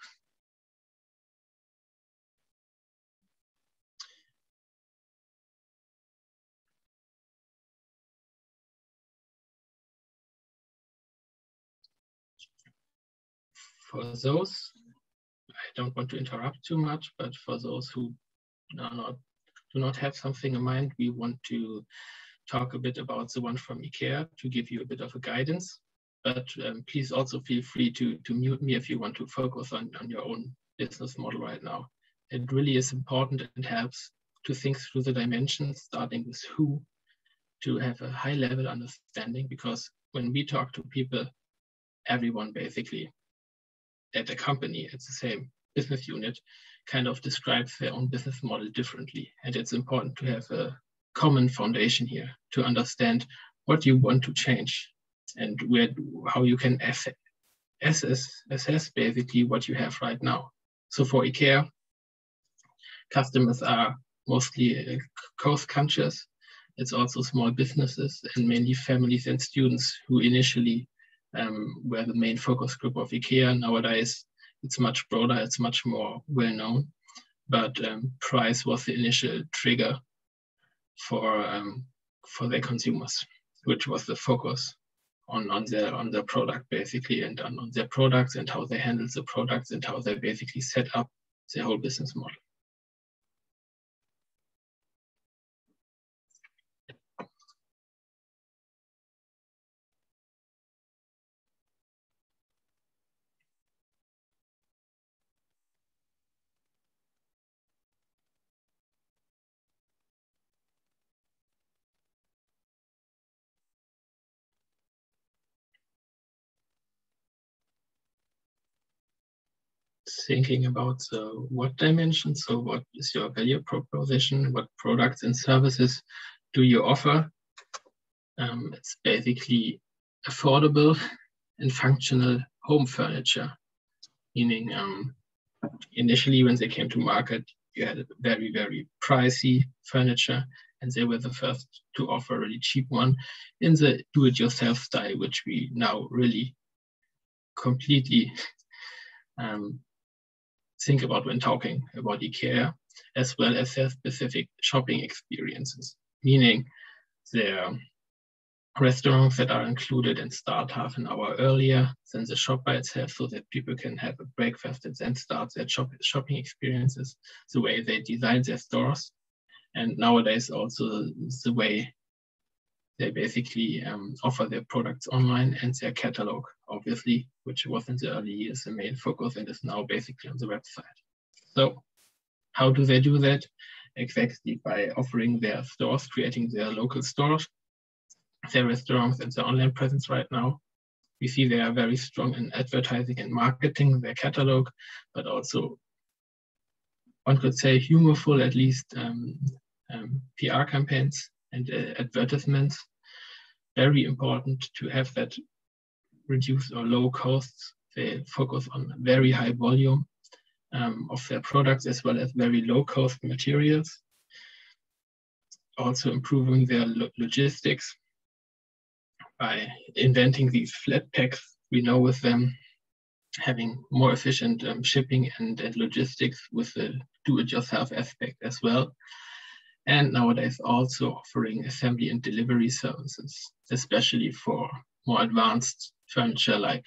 For those, I don't want to interrupt too much, but for those who not, do not have something in mind, we want to talk a bit about the one from IKEA to give you a bit of a guidance. But um, please also feel free to, to mute me if you want to focus on, on your own business model right now. It really is important and helps to think through the dimensions, starting with who, to have a high level understanding, because when we talk to people, everyone basically at a company, at the same business unit, kind of describes their own business model differently. And it's important to have a common foundation here to understand what you want to change and where how you can assess, assess, assess basically what you have right now. So for IKEA, customers are mostly uh, cost conscious. It's also small businesses and mainly families and students who initially um, were the main focus group of IKEA. Nowadays, it's much broader, it's much more well known. But um, price was the initial trigger for um, for their consumers, which was the focus on, on their on their product basically and on, on their products and how they handle the products and how they basically set up their whole business model. Thinking about the what dimension. So what is your value proposition? What products and services do you offer? Um, it's basically affordable and functional home furniture, meaning um, initially when they came to market, you had very, very pricey furniture and they were the first to offer a really cheap one in the do-it-yourself style, which we now really completely um, think about when talking about IKEA, as well as their specific shopping experiences, meaning their restaurants that are included and start half an hour earlier than the shop by itself so that people can have a breakfast and then start their shop shopping experiences the way they design their stores. And nowadays also the way they basically um, offer their products online and their catalog, obviously, which was in the early years the main focus and is now basically on the website. So how do they do that? Exactly by offering their stores, creating their local stores their restaurants and their online presence right now. We see they are very strong in advertising and marketing their catalog, but also one could say humorful at least um, um, PR campaigns and uh, advertisements. Very important to have that reduced or low costs. They focus on very high volume um, of their products as well as very low cost materials. Also improving their lo logistics by inventing these flat packs, we know with them having more efficient um, shipping and, and, logistics with the do-it-yourself aspect as well. And nowadays also offering assembly and delivery services, especially for more advanced furniture like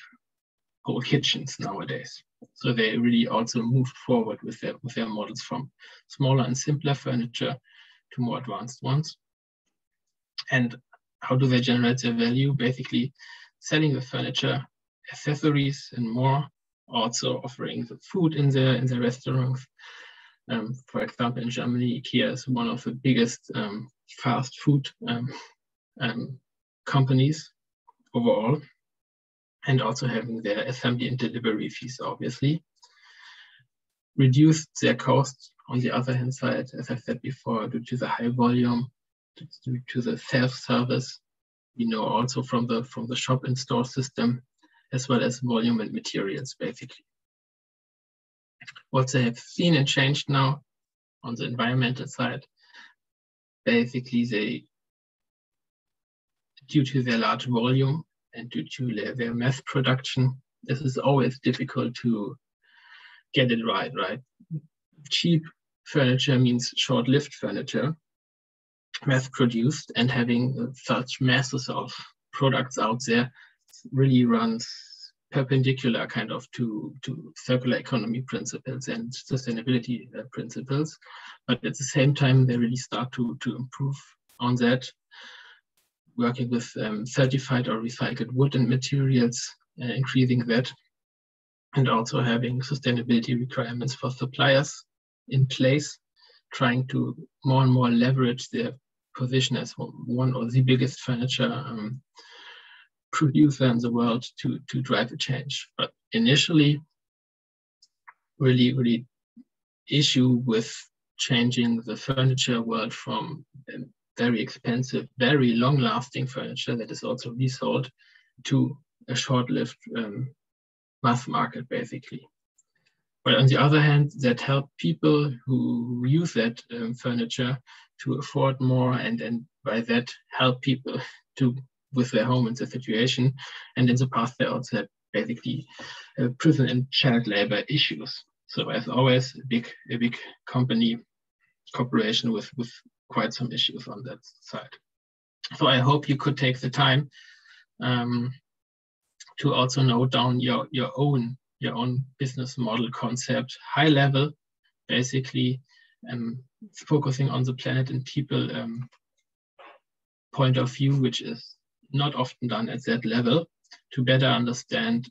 whole kitchens nowadays. So they really also moved forward with their, with their models from smaller and simpler furniture to more advanced ones. And how do they generate their value? Basically, selling the furniture, accessories, and more. Also offering the food in their in their restaurants. Um, for example, in Germany, IKEA is one of the biggest um, fast food um, um companies overall, and also having their assembly and delivery fees, obviously. Reduced their costs on the other hand side, as I said before, due to the high volume due to the self-service, we know also from the from the shop and store system, as well as volume and materials, basically. What they have seen and changed now on the environmental side, basically they, due to their large volume and due to their, mass production, this is always difficult to get it right, right? Cheap furniture means short-lived furniture, mass produced and having such masses of products out there really runs perpendicular kind of to, to circular economy principles and sustainability uh, principles. But at the same time, they really start to, to improve on that, working with um, certified or recycled wood and materials, uh, increasing that, and also having sustainability requirements for suppliers in place, trying to more and more leverage their position as one of the biggest furniture um, producer in the world to, to drive a change. But initially, really, really issue with changing the furniture world from very expensive, very long-lasting furniture that is also resold to a short-lived um, mass market, basically. But on the other hand, that help people who use that um, furniture to afford more and, and by that help people (laughs) to with their home in the situation. And in the past, they also had basically uh, prison and child labor issues. So as always, a big a big company corporation with with quite some issues on that side. So I hope you could take the time um, to also note down your your own your own business model concept, high level, basically um, focusing on the planet and people um, point of view, which is not often done at that level, to better understand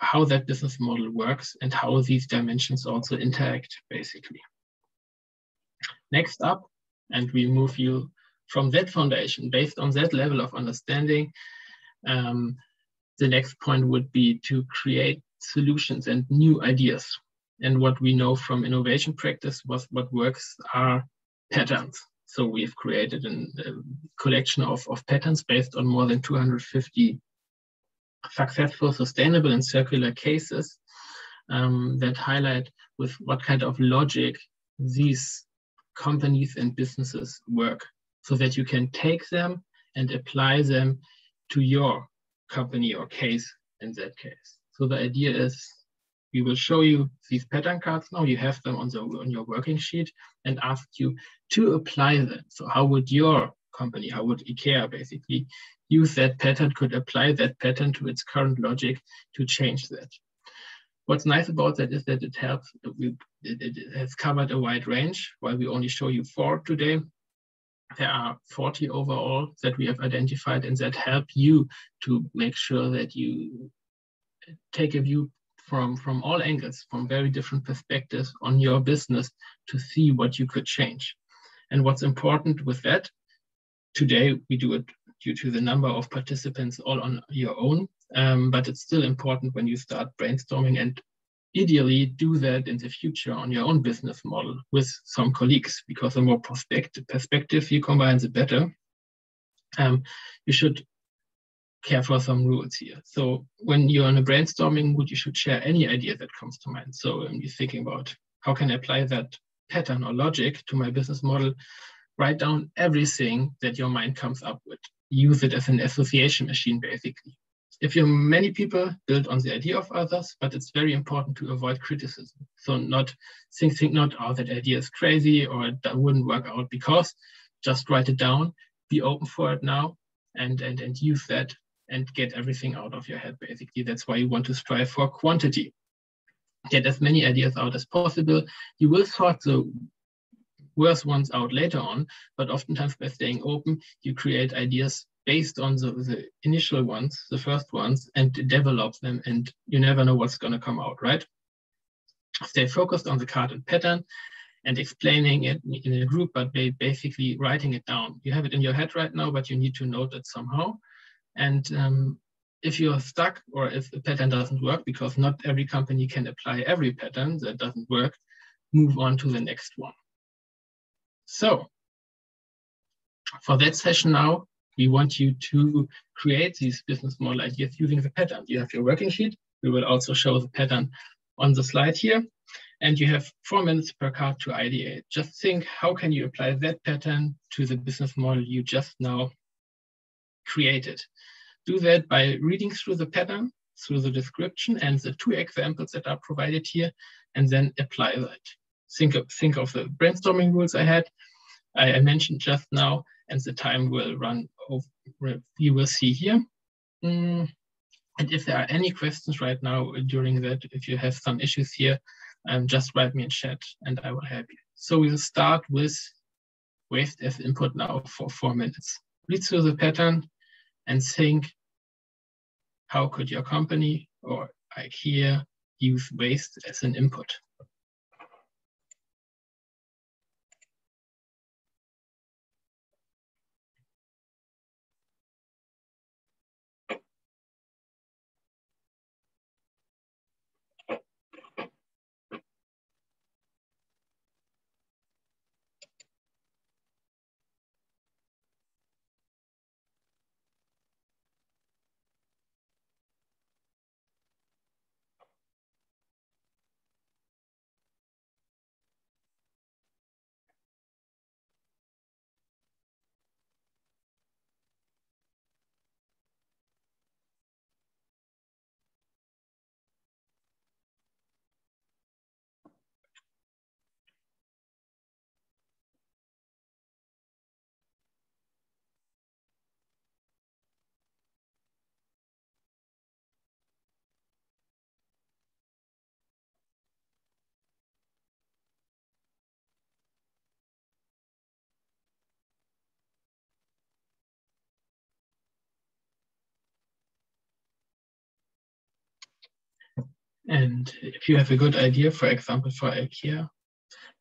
how that business model works and how these dimensions also interact, basically. Next up, and we move you from that foundation, based on that level of understanding, um, the next point would be to create solutions and new ideas And what we know from innovation practice was what works are patterns. So we've created an, a collection of, of patterns based on more than 250 successful, sustainable, and circular cases um, that highlight with what kind of logic these companies and businesses work so that you can take them and apply them to your company or case in that case. So the idea is we will show you these pattern cards now. You have them on, the, on your working sheet and ask you to apply them. So how would your company, how would IKEA basically use that pattern, could apply that pattern to its current logic to change that. What's nice about that is that it helps, it, it has covered a wide range, while we only show you four today. There are 40 overall that we have identified and that help you to make sure that you take a view from, from all angles, from very different perspectives on your business to see what you could change. And what's important with that, today we do it due to the number of participants all on your own. Um, but it's still important when you start brainstorming and ideally do that in the future on your own business model with some colleagues because the more perspective, perspective you combine, the better. Um, you should care for some rules here. So when you're in a brainstorming mood, you should share any idea that comes to mind. So when you're thinking about how can I apply that pattern or logic to my business model, write down everything that your mind comes up with. Use it as an association machine, basically if you're many people build on the idea of others, but it's very important to avoid criticism. So not think, think not, oh, that idea is crazy or that wouldn't work out because just write it down, be open for it now and, and, and use that and get everything out of your head, basically. That's why you want to strive for quantity. Get as many ideas out as possible. You will sort the worst ones out later on, but oftentimes by staying open, you create ideas based on the, the initial ones, the first ones, and develop them, and you never know what's going to come out, right? Stay focused on the card and pattern and explaining it in a group, but basically writing it down. You have it in your head right now, but you need to note it somehow. And um, if you're stuck or if the pattern doesn't work, because not every company can apply every pattern that doesn't work, move on to the next one. So for that session now, we want you to create these business model ideas using the pattern. You have your working sheet. We will also show the pattern on the slide here. And you have four minutes per card to ideate. Just think, how can you apply that pattern to the business model you just now created? Do that by reading through the pattern, through the description and the two examples that are provided here, and then apply that. Think of, think of the brainstorming rules I had, I, I mentioned just now, and the time will run over, you will see here. Mm, and if there are any questions right now during that, if you have some issues here, um, just write me in chat and I will help you. So we'll start with waste as input now for four minutes. Read through the pattern and think, how could your company or IKEA use waste as an input? And if you have a good idea, for example, for IKEA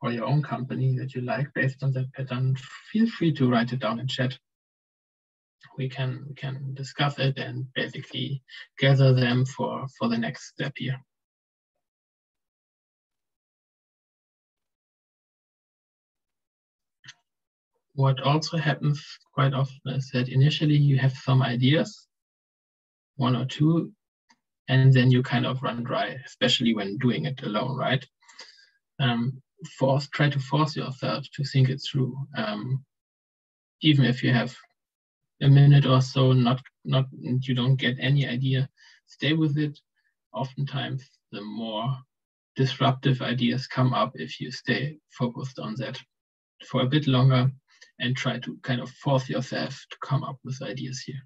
or your own company that you like based on that pattern, feel free to write it down in chat. We can we can discuss it and basically gather them for, for the next step here. What also happens quite often is that initially you have some ideas, one or two, and then you kind of run dry, especially when doing it alone, right? Um, force, try to force yourself to think it through. Um, even if you have a minute or so, not not you don't get any idea, stay with it. Oftentimes, the more disruptive ideas come up if you stay focused on that for a bit longer and try to kind of force yourself to come up with ideas here.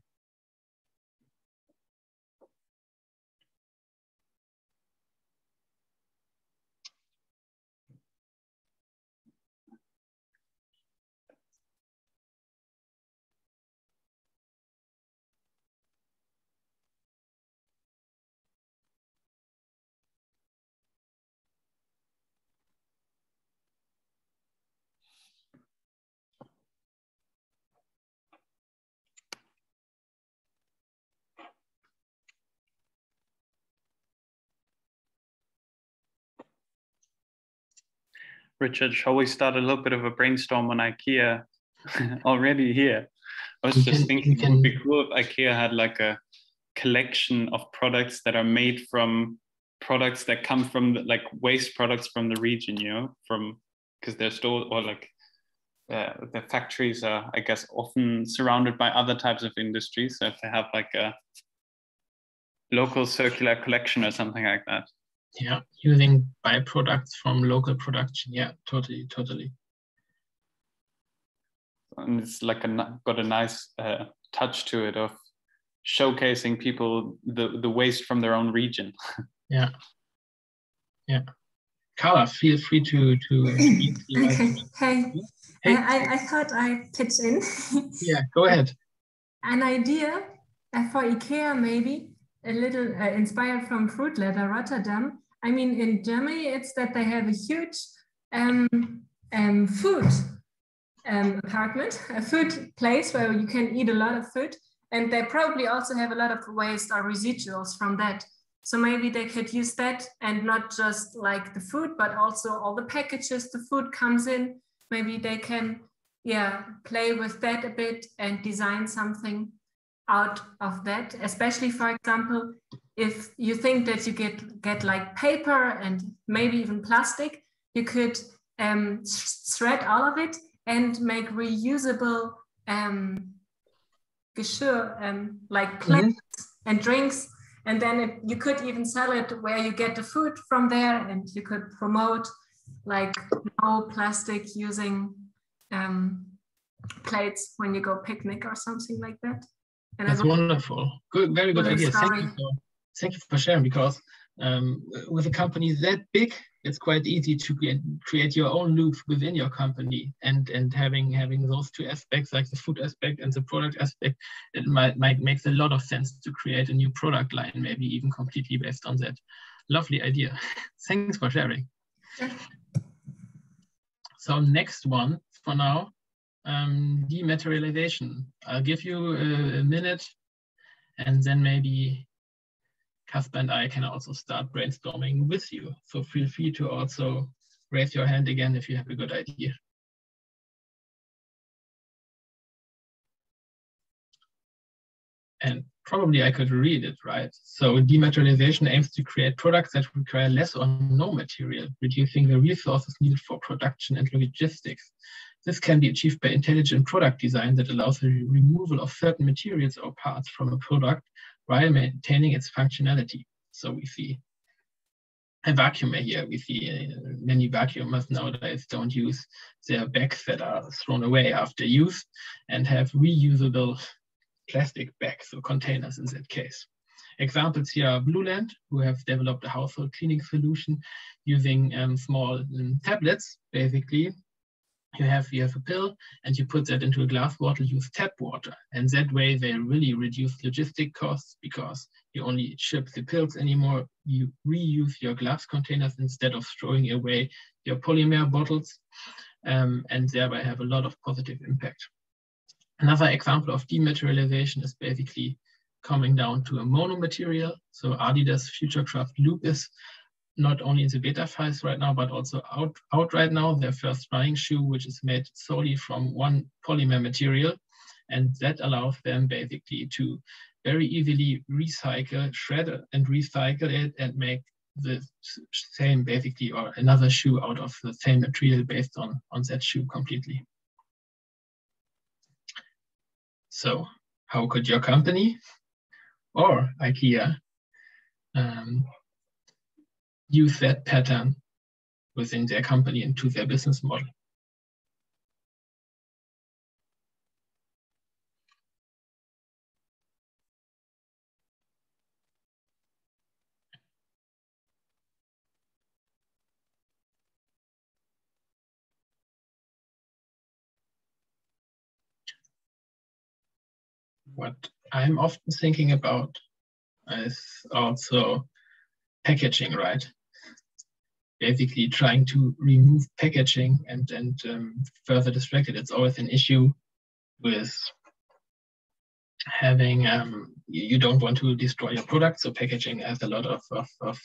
Richard, shall we start a little bit of a brainstorm on IKEA (laughs) already here? I was just thinking it would be cool if IKEA had like a collection of products that are made from products that come from the, like waste products from the region, you know, from because they're still or like uh, the factories are, I guess, often surrounded by other types of industries. So if they have like a local circular collection or something like that, yeah using byproducts from local production. Yeah totally totally. And it's like a got a nice uh, touch to it of showcasing people the the waste from their own region. (laughs) Yeah. Yeah. Carla, feel free to to (laughs) okay hey, hey. I, I thought I'd pitch in. (laughs) Yeah go ahead. An idea for ikea maybe a little uh, inspired from Fruit Leather Rotterdam. I mean, in Germany, it's that they have a huge um, um, food um, apartment, a food place where you can eat a lot of food. And they probably also have a lot of waste or residuals from that. So maybe they could use that and not just like the food, but also all the packages the food comes in. Maybe they can, yeah, play with that a bit and design something out of that, especially for example, if you think that you get, get like paper and maybe even plastic, you could um, shred all of it and make reusable um, geschirr, um, like mm-hmm. plates mm -hmm. and drinks. And then it, you could even sell it where you get the food from there and you could promote like no plastic using um, plates when you go picnic or something like that. And That's wonderful. Good, very good idea. Thank you, for, thank you for sharing because um, with a company that big, it's quite easy to create, create your own loops within your company and and having having those two aspects like the food aspect and the product aspect it might, might makes a lot of sense to create a new product line maybe even completely based on that. Lovely idea. (laughs) Thanks for sharing. So next one for now um, dematerialization. I'll give you a, a, minute and then maybe Casper and I can also start brainstorming with you. So feel free to also raise your hand again if you have a good idea. And probably I could read it, right? So dematerialization aims to create products that require less or no material, reducing the resources needed for production and logistics. This can be achieved by intelligent product design that allows the removal of certain materials or parts from a product while maintaining its functionality. So we see a vacuumer here. We see uh, many vacuumers nowadays don't use their bags that are thrown away after use and have reusable plastic bags or containers in that case. Examples here are Blueland, who have developed a household cleaning solution using um, small um, tablets, basically, you have you have a pill and you put that into a glass bottle use tap water. And that way they really reduce logistic costs because you only ship the pills anymore. You reuse your glass containers instead of throwing away your polymer bottles um, and thereby have a lot of positive impact. Another example of dematerialization is basically coming down to a monomaterial. So adidas futurecraft loop is not only in the beta phase right now, but also out, out right now, their first running shoe, which is made solely from one polymer material. And that allows them basically to very easily recycle, shred and recycle it and make the same basically or another shoe out of the same material based on, on that shoe completely. So how could your company or IKEA um, use that pattern within their company into their business model? what I'm often thinking about is also packaging, right? Basically trying to remove packaging and, and um, further distract it. It's always an issue with having, um, you don't want to destroy your product. So packaging has a lot of, of, of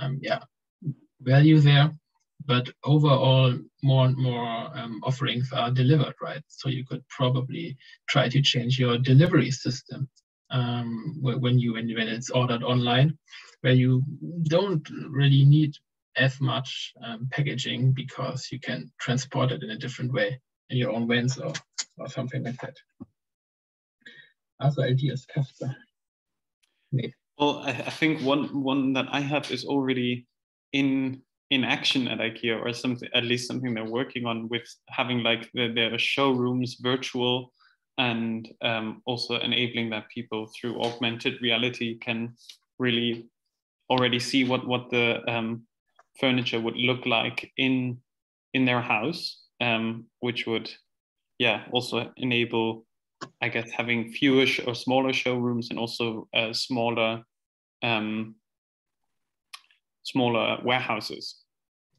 um, yeah, value there but overall more and more um, offerings are delivered right so you could probably try to change your delivery system um, when you when it's ordered online where you don't really need as much um, packaging because you can transport it in a different way in your own vans or, or something like that. Other ideas Casper well I, I think one one that i have is already in in action at IKEA or something, at least something they're working on with having like their, showrooms virtual and um, also enabling that people through augmented reality can really already see what what the um, furniture would look like in in their house, um, which would yeah also enable I guess having fewer or smaller showrooms and also uh, smaller um, smaller warehouses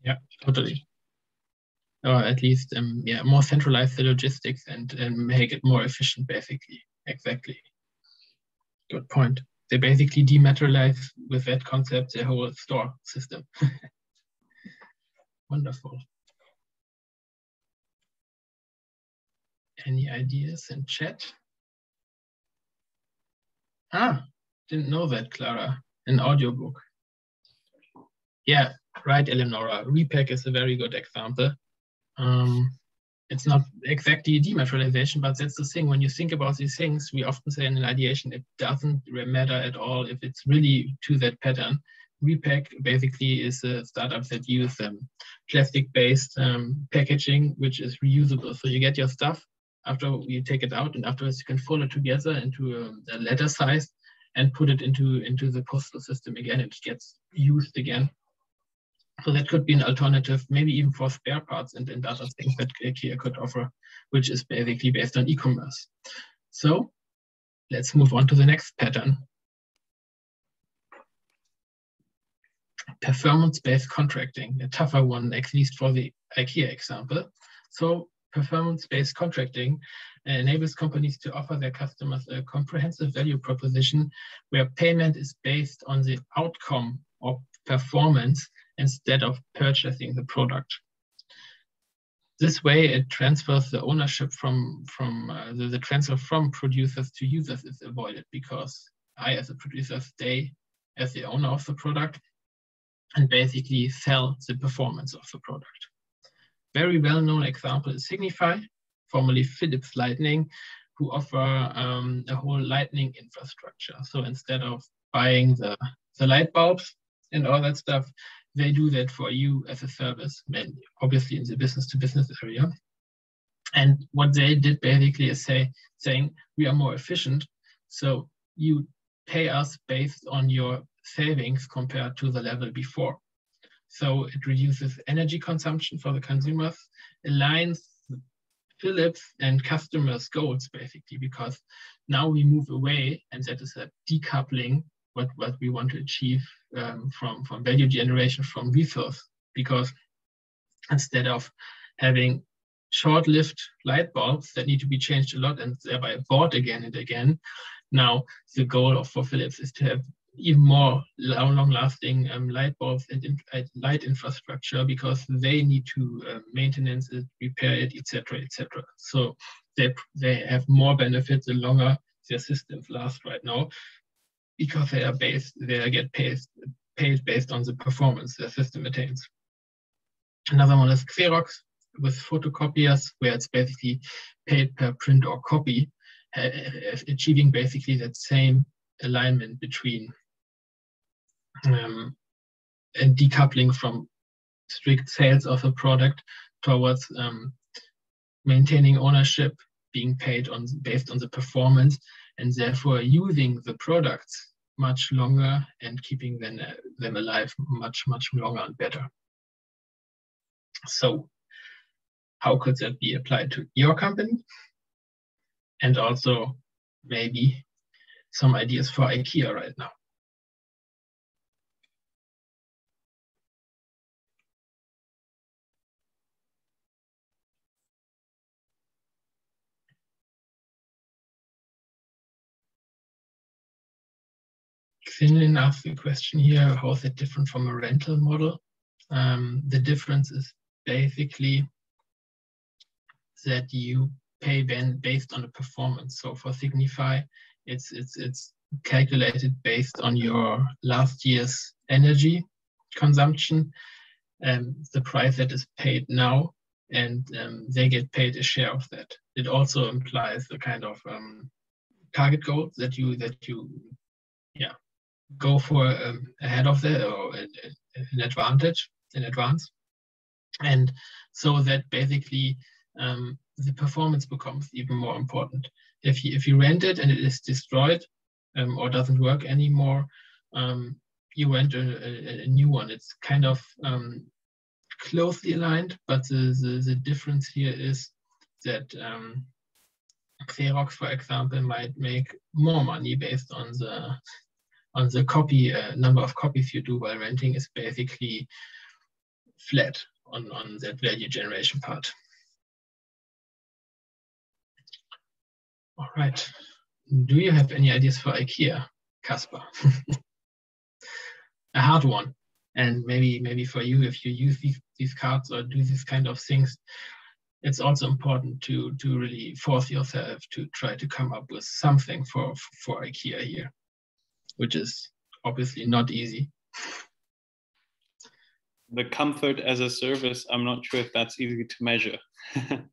yeah, totally. Or at least, um, yeah, more centralize the logistics and, and make it more efficient, basically. Exactly. Good point. They basically dematerialize with that concept the whole store system. (laughs) Wonderful. Any ideas in chat? Ah, didn't know that, Clara. An audiobook. Yeah, right, Eleonora. Repack is a very good example. Um, it's not exactly dematerialization, but that's the thing. When you think about these things, we often say in an ideation, it doesn't matter at all if it's really to that pattern. Repack basically is a startup that uses um, plastic-based um, packaging, which is reusable. So you get your stuff after you take it out, and afterwards you can fold it together into a, a letter size and put it into into the postal system again. It gets used again. So that could be an alternative, maybe even for spare parts and, and other things that IKEA could offer, which is basically based on e-commerce. So let's move on to the next pattern. Performance-based contracting, a tougher one, at least for the IKEA example. So performance-based contracting enables companies to offer their customers a comprehensive value proposition where payment is based on the outcome of performance instead of purchasing the product. This way, it transfers the ownership from, from uh, the, the transfer from producers to users is avoided because I, as a producer, stay as the owner of the product and basically sell the performance of the product. Very well-known example is Signify, formerly Philips Lighting, who offer um, a whole lighting infrastructure. So instead of buying the, the light bulbs and all that stuff, they do that for you as a service, mainly, obviously in the business to business area. And what they did basically is say, saying, we are more efficient. So you pay us based on your savings compared to the level before. So it reduces energy consumption for the consumers, aligns Philips and customers' goals basically, because now we move away, and that is a decoupling what, what we want to achieve um, from, from value generation from resource. Because instead of having short-lived light bulbs that need to be changed a lot and thereby bought again and again, now the goal of for Philips is to have even more long-lasting um, light bulbs and in, light infrastructure because they need to uh, maintenance it, repair it, etc., etc. So they they have more benefits the longer their systems last right now because they are based they get paid paid based on the performance their system attains. Another one is Xerox with photocopiers where it's basically paid per print or copy, uh, achieving basically that same alignment between um, and decoupling from strict sales of a product towards um, maintaining ownership, being paid on based on the performance, and therefore using the products much longer and keeping them, uh, them alive much, much longer and better. So how could that be applied to your company? And also maybe some ideas for IKEA right now. Finland asked the question here, how is it different from a rental model? Um, the difference is basically that you pay then based on the performance. So for Signify, it's it's it's calculated based on your last year's energy consumption, um, the price that is paid now, and um, they get paid a share of that. It also implies the kind of um, target goal that you that you yeah go for um, ahead of the or an advantage in advance, and so that basically um, the performance becomes even more important. If you if you rent it and it is destroyed um, or doesn't work anymore, um, you rent a, a, a, new one. It's kind of um, closely aligned, but the, the, the difference here is that um, Xerox, for example, might make more money based on the on the copy uh, number of copies you do while renting is basically flat on, on that value generation part. All right. Do you have any ideas for IKEA, Casper? (laughs) a hard one. And maybe maybe for you, if you use these, these cards or do these kind of things, it's also important to to really force yourself to try to come up with something for for IKEA here, which is obviously not easy. The comfort as a service, I'm not sure if that's easy to measure. (laughs)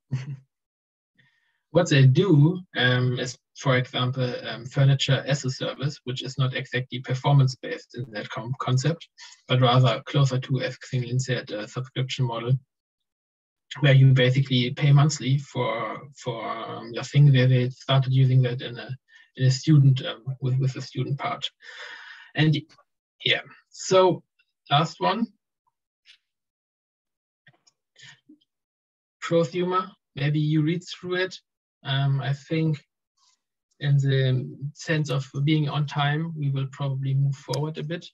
what they do um, is, for example, um, furniture as a service, which is not exactly performance based in that concept, but rather closer to, as Xing said, a subscription model, where you basically pay monthly for for um, your thing. Where they started using that in a in a student um, with with a student part, and yeah. So last one, prosumer. Maybe you read through it um, I think in the sense of being on time, we will probably move forward a bit.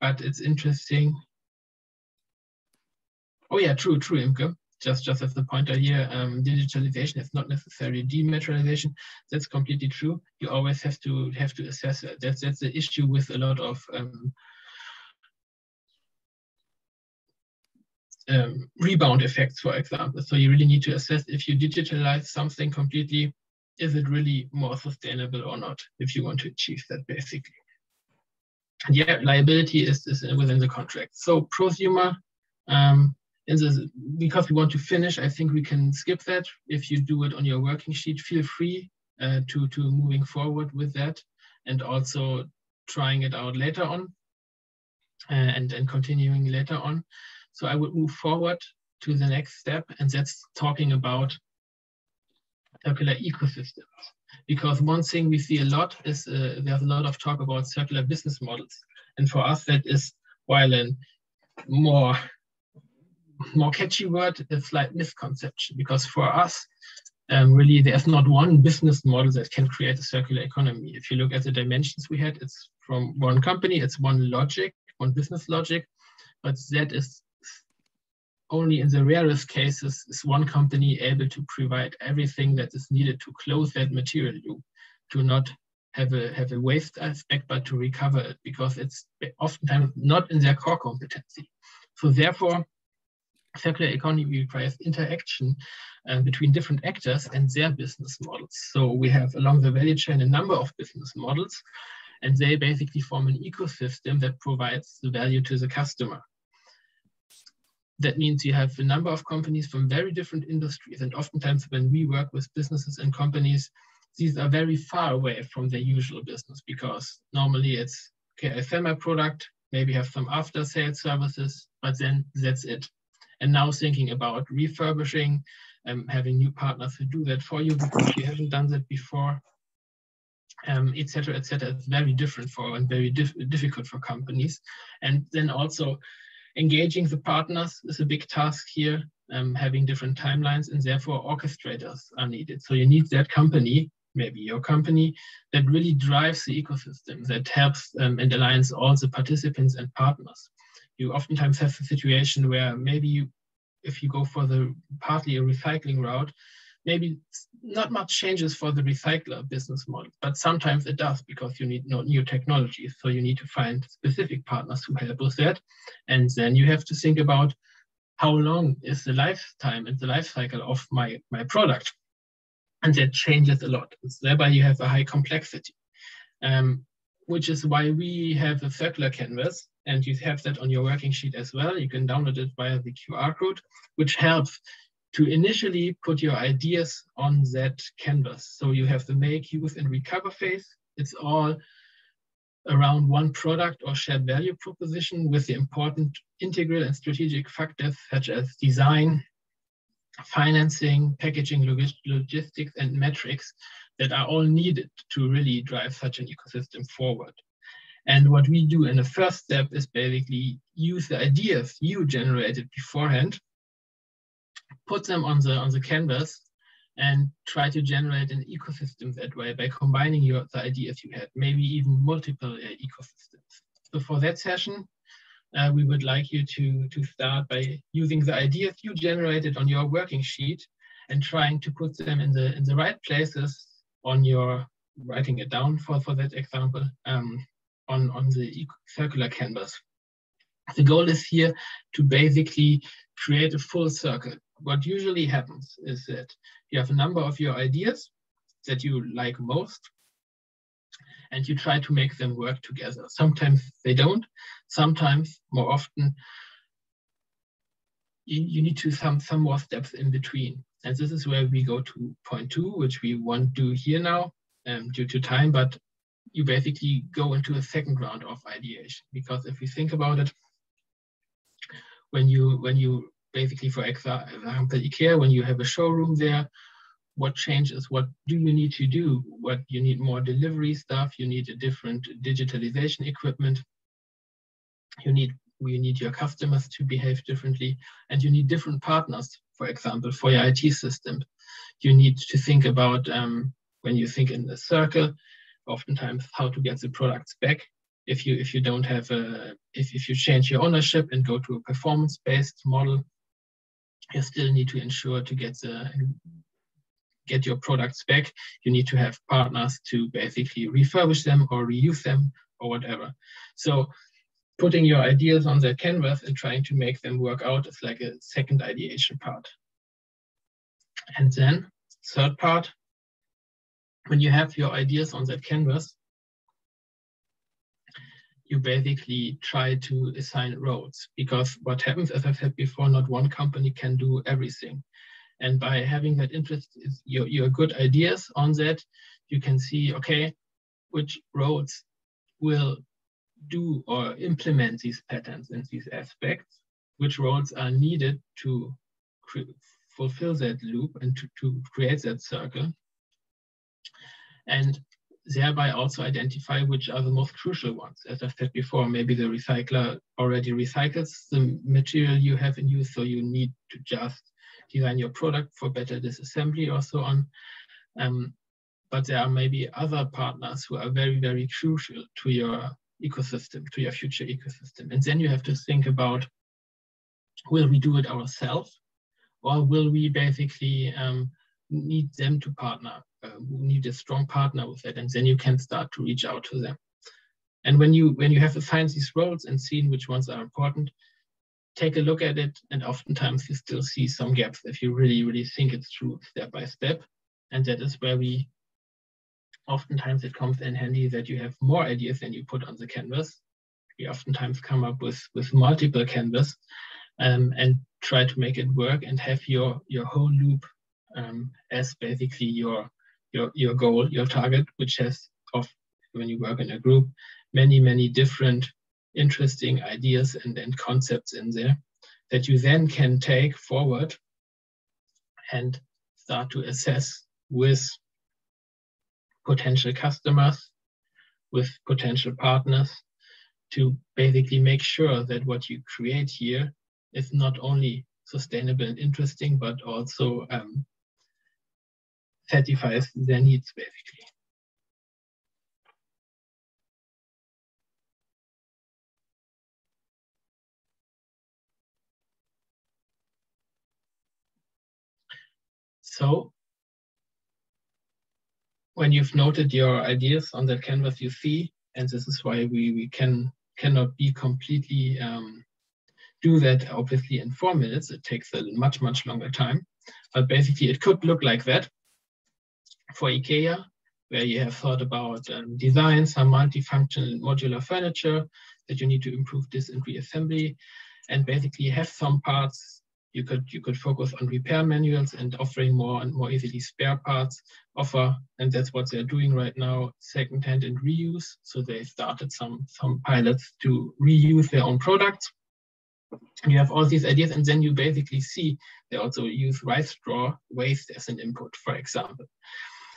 But it's interesting. Oh yeah, true, true, Imke. Just, just as a pointer here, um, digitalization is not necessarily dematerialization. That's completely true. You always have to have to assess it. That's that's the issue with a lot of um, um, rebound effects, for example. So you really need to assess if you digitalize something completely, is it really more sustainable or not, if you want to achieve that basically. And yeah, liability is, is within the contract. So prosumer, um, because we want to finish, I think we can skip that. If you do it on your working sheet, feel free uh, to, to moving forward with that and also trying it out later on uh, and, and continuing later on. So I would move forward to the next step, and that's talking about circular ecosystems. Because one thing we see a lot is uh, there's a lot of talk about circular business models. And for us, that is, while a more, more catchy word, a slight misconception. Because for us, um, really, there's not one business model that can create a circular economy. If you look at the dimensions we had, it's from one company, it's one logic, one business logic, but that is only in the rarest cases is one company able to provide everything that is needed to close that material loop, to not have a have a waste aspect, but to recover it because it's oftentimes not in their core competency. So therefore, circular economy requires interaction uh, between different actors and their business models. So we have along the value chain a number of business models, and they basically form an ecosystem that provides the value to the customer. That means you have a number of companies from very different industries, and oftentimes when we work with businesses and companies, these are very far away from their usual business because normally it's okay, I sell my product, maybe have some after sales services, but then that's it. And now thinking about refurbishing, um, having new partners who do that for you because you haven't done that before, etc., etc. It's very different for and very dif difficult for companies. And then also engaging the partners is a big task here, um, having different timelines, and therefore orchestrators are needed. So you need that company maybe your company that really drives the ecosystem that helps um, and aligns all the participants and partners you oftentimes have a situation where maybe you, if you go for the partly a recycling route maybe not much changes for the recycler business model but sometimes it does because you need new technologies so you need to find specific partners who help with that. And then you have to think about how long is the lifetime and the life cycle of my my product. And that changes a lot. So thereby you have a high complexity, um, which is why we have a circular canvas and you have that on your working sheet as well. You can download it via the QR code, which helps to initially put your ideas on that canvas. So you have the make, use, and recover phase. It's all around one product or shared value proposition with the important integral and strategic factors such as design, financing, packaging, logistics, and metrics that are all needed to really drive such an ecosystem forward. And what we do in the first step is basically use the ideas you generated beforehand, put them on the on the canvas, and try to generate an ecosystem that way by combining your the ideas you had, maybe even multiple uh, ecosystems. So for that session, uh, we would like you to, to start by using the ideas you generated on your working sheet and trying to put them in the, in the right places on your, writing it down for, for that example, um, on, on the circular canvas. The goal is here to basically create a full circle. What usually happens is that you have a number of your ideas that you like most, and you try to make them work together. Sometimes they don't, sometimes more often you, you need to some, some more steps in between. And this is where we go to point two, which we won't do here now um, due to time, but you basically go into a second round of ideation. Because if you think about it, when you when you basically, for example, IKEA, when you have a showroom there, what changes, what do you need to do? What you need more delivery stuff, you need a different digitalization equipment, you need you need your customers to behave differently, and you need different partners, for example, for your IT system. You need to think about um, when you think in the circle, oftentimes how to get the products back. If you if you don't have a if, if you change your ownership and go to a performance-based model, you still need to ensure to get the get your products back, you need to have partners to basically refurbish them or reuse them or whatever. So putting your ideas on that canvas and trying to make them work out is like a second ideation part. And then third part, when you have your ideas on that canvas, you basically try to assign roles because what happens, as I said before, not one company can do everything. And by having that interest, your, your good ideas on that, you can see, okay, which roads will do or implement these patterns and these aspects, which roles are needed to fulfill that loop and to, to create that circle. And thereby also identify which are the most crucial ones. As I said before, maybe the recycler already recycles the material you have in use, so you need to just design your product for better disassembly or so on. Um, but there are maybe other partners who are very, very crucial to your ecosystem, to your future ecosystem. And then you have to think about, will we do it ourselves? Or will we basically um, need them to partner uh, who need a strong partner with that, and then you can start to reach out to them. And when you when you have assigned these roles and seen which ones are important, take a look at it. And oftentimes you still see some gaps if you really really think it through step by step. And that is where we oftentimes it comes in handy that you have more ideas than you put on the canvas. We oftentimes come up with with multiple canvas um, and try to make it work and have your your whole loop um, as basically your your your goal, your target, which has of when you work in a group many, many different interesting ideas and, and concepts in there that you then can take forward and start to assess with potential customers, with potential partners to basically make sure that what you create here is not only sustainable and interesting, but also um, satisfies their needs basically. So when you've noted your ideas on that canvas, you see, and this is why we, we can cannot be completely um, do that obviously in four minutes. It takes a much, much longer time. But basically it could look like that for IKEA, where you have thought about um, design, some multifunctional modular furniture that you need to improve this in reassembly, and basically have some parts you could you could focus on repair manuals and offering more and more easily spare parts offer and that's what they're doing right now secondhand and reuse. So they started some some pilots to reuse their own products. And you have all these ideas and then you basically see they also use rice straw waste as an input for example.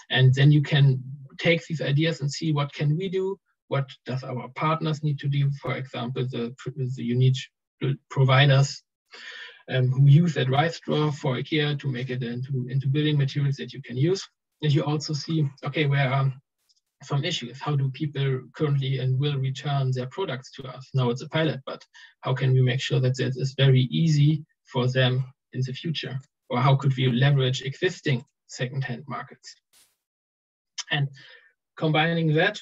And then you can take these ideas and see what can we do what does our partners need to do. For example the, the need providers um, who use that rice straw for IKEA to make it into, into building materials that you can use. And you also see, okay, where are some issues? How do people currently and will return their products to us? Now it's a pilot, but how can we make sure that that is very easy for them in the future? Or how could we leverage existing second-hand markets? And combining that,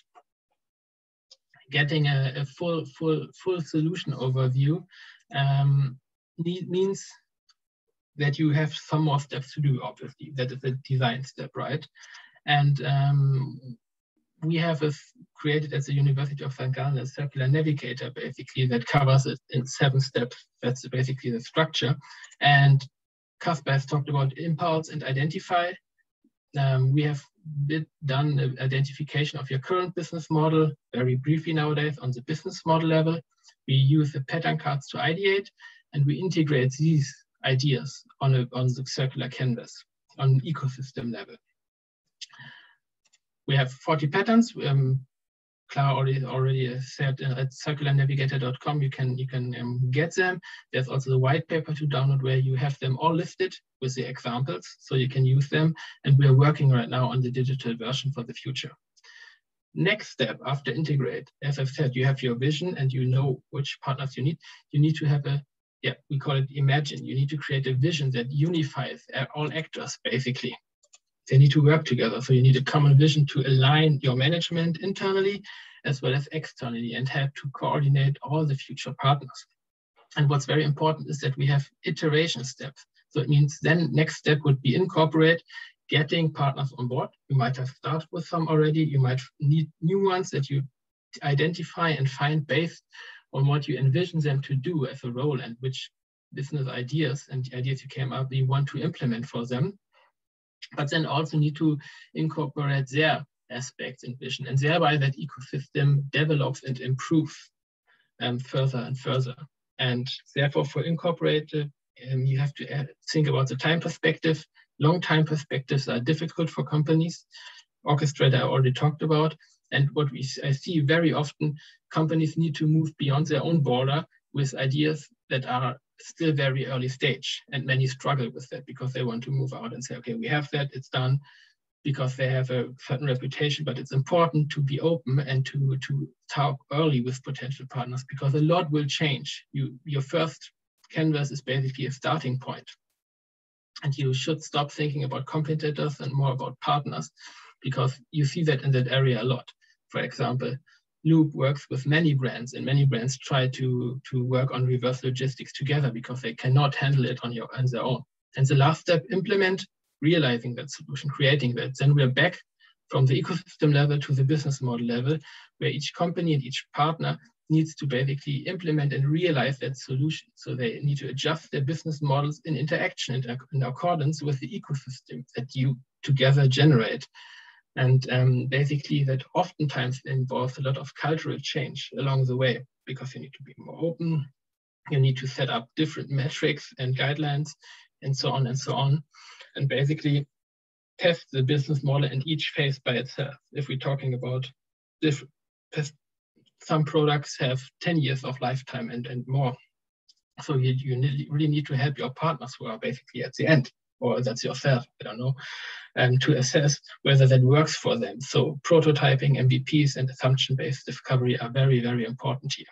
getting a, a full, full, full solution overview um, means that you have some more steps to do, obviously. That is a design step, right? And um, we have a, created at the University of St. Gallen a circular navigator, basically, that covers it in seven steps. That's basically the structure. And Kasper has talked about impulse and identify. Um, we have done an identification of your current business model very briefly nowadays on the business model level. We use the pattern cards to ideate and we integrate these ideas on, a, on the circular canvas on ecosystem level. We have 40 patterns. Um, Clara already, already said uh, at circularnavigator.com you can you can um, get them. There's also the white paper to download where you have them all listed with the examples, so you can use them. And we are working right now on the digital version for the future. Next step after integrate, as I've said, you have your vision and you know which partners you need. You need to have a yeah, we call it imagine. You need to create a vision that unifies all actors, basically. They need to work together. So you need a common vision to align your management internally as well as externally and have to coordinate all the future partners. And what's very important is that we have iteration steps. So it means then next step would be incorporate getting partners on board. You might have started with some already. You might need new ones that you identify and find based on what you envision them to do as a role and which business ideas and ideas you came up you want to implement for them. But then also need to incorporate their aspects and vision and thereby that ecosystem develops and improves um, further and further. And therefore for incorporated um, you have to uh, think about the time perspective. Long time perspectives are difficult for companies. Orchestrator i already talked about and what we I see very often, companies need to move beyond their own border with ideas that are still very early stage. And many struggle with that because they want to move out and say, okay, we have that, it's done, because they have a certain reputation. But it's important to be open and to, to talk early with potential partners because a lot will change. You, your first canvas is basically a starting point. And you should stop thinking about competitors and more about partners because you see that in that area a lot. For example, Loop works with many brands and many brands try to, to work on reverse logistics together because they cannot handle it on, your, on their own. And the last step, implement, realizing that solution, creating that. Then we're back from the ecosystem level to the business model level, where each company and each partner needs to basically implement and realize that solution. So they need to adjust their business models in interaction and in accordance with the ecosystem that you together generate. And um, basically that oftentimes involves a lot of cultural change along the way because you need to be more open, you need to set up different metrics and guidelines and so on and so on. And basically test the business model in each phase by itself. If we're talking about different, some products have 10 years of lifetime and, and more. So you, you really need to help your partners who are basically at the end, or that's yourself, I don't know, um, to assess whether that works for them. So prototyping, MVPs, and assumption-based discovery are very, very important here.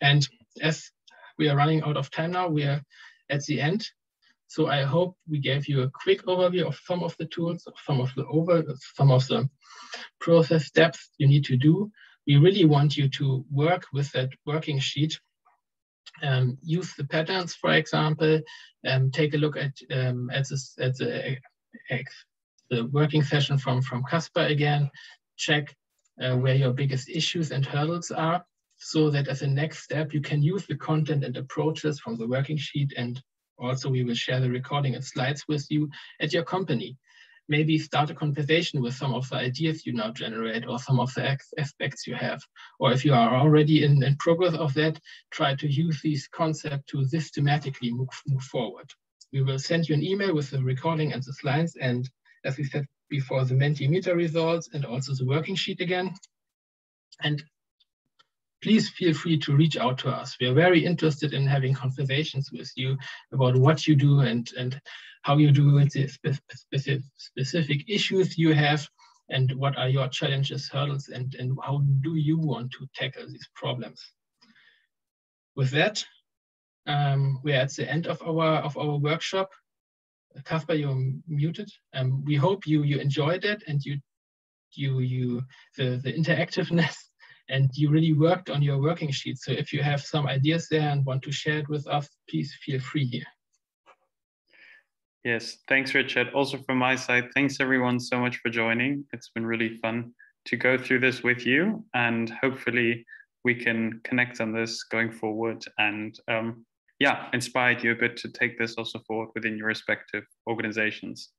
And as we are running out of time now, we are at the end. So I hope we gave you a quick overview of some of the tools, some of the over, some of the process steps you need to do. We really want you to work with that working sheet. Um, use the patterns, for example. Um, take a look at um, at, this, at the, uh, the working session from from Casper again. Check uh, where your biggest issues and hurdles are, so that as a next step you can use the content and approaches from the working sheet and also, we will share the recording and slides with you at your company. Maybe start a conversation with some of the ideas you now generate or some of the aspects you have. Or if you are already in, in progress of that, try to use these concepts to systematically move, move forward. We will send you an email with the recording and the slides. And as we said before, the Mentimeter results and also the working sheet again. And please feel free to reach out to us. We are very interested in having conversations with you about what you do and, and how you do with the specific, specific issues you have and what are your challenges, hurdles, and, and how do you want to tackle these problems. With that, um, we're at the end of our, of our workshop. Casper, you're muted. Um, we hope you, you enjoyed it and you, you, you the, the interactiveness (laughs) and you really worked on your working sheet. So if you have some ideas there and want to share it with us, please feel free here. Yes, thanks, Richard. Also from my side, thanks everyone so much for joining. It's been really fun to go through this with you, and hopefully we can connect on this going forward and um, yeah, inspired you a bit to take this also forward within your respective organizations.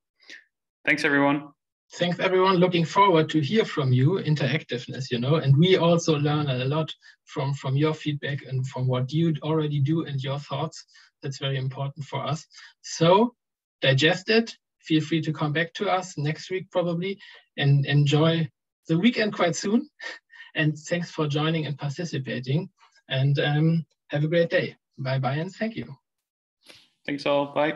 Thanks, everyone thanks everyone looking forward to hear from you interactiveness you know and we also learn a lot from from your feedback and from what you already do and your thoughts that's very important for us so digest it feel free to come back to us next week probably and enjoy the weekend quite soon. (laughs) And thanks for joining and participating. And um, have a great day. Bye bye and thank you. Thanks all. Bye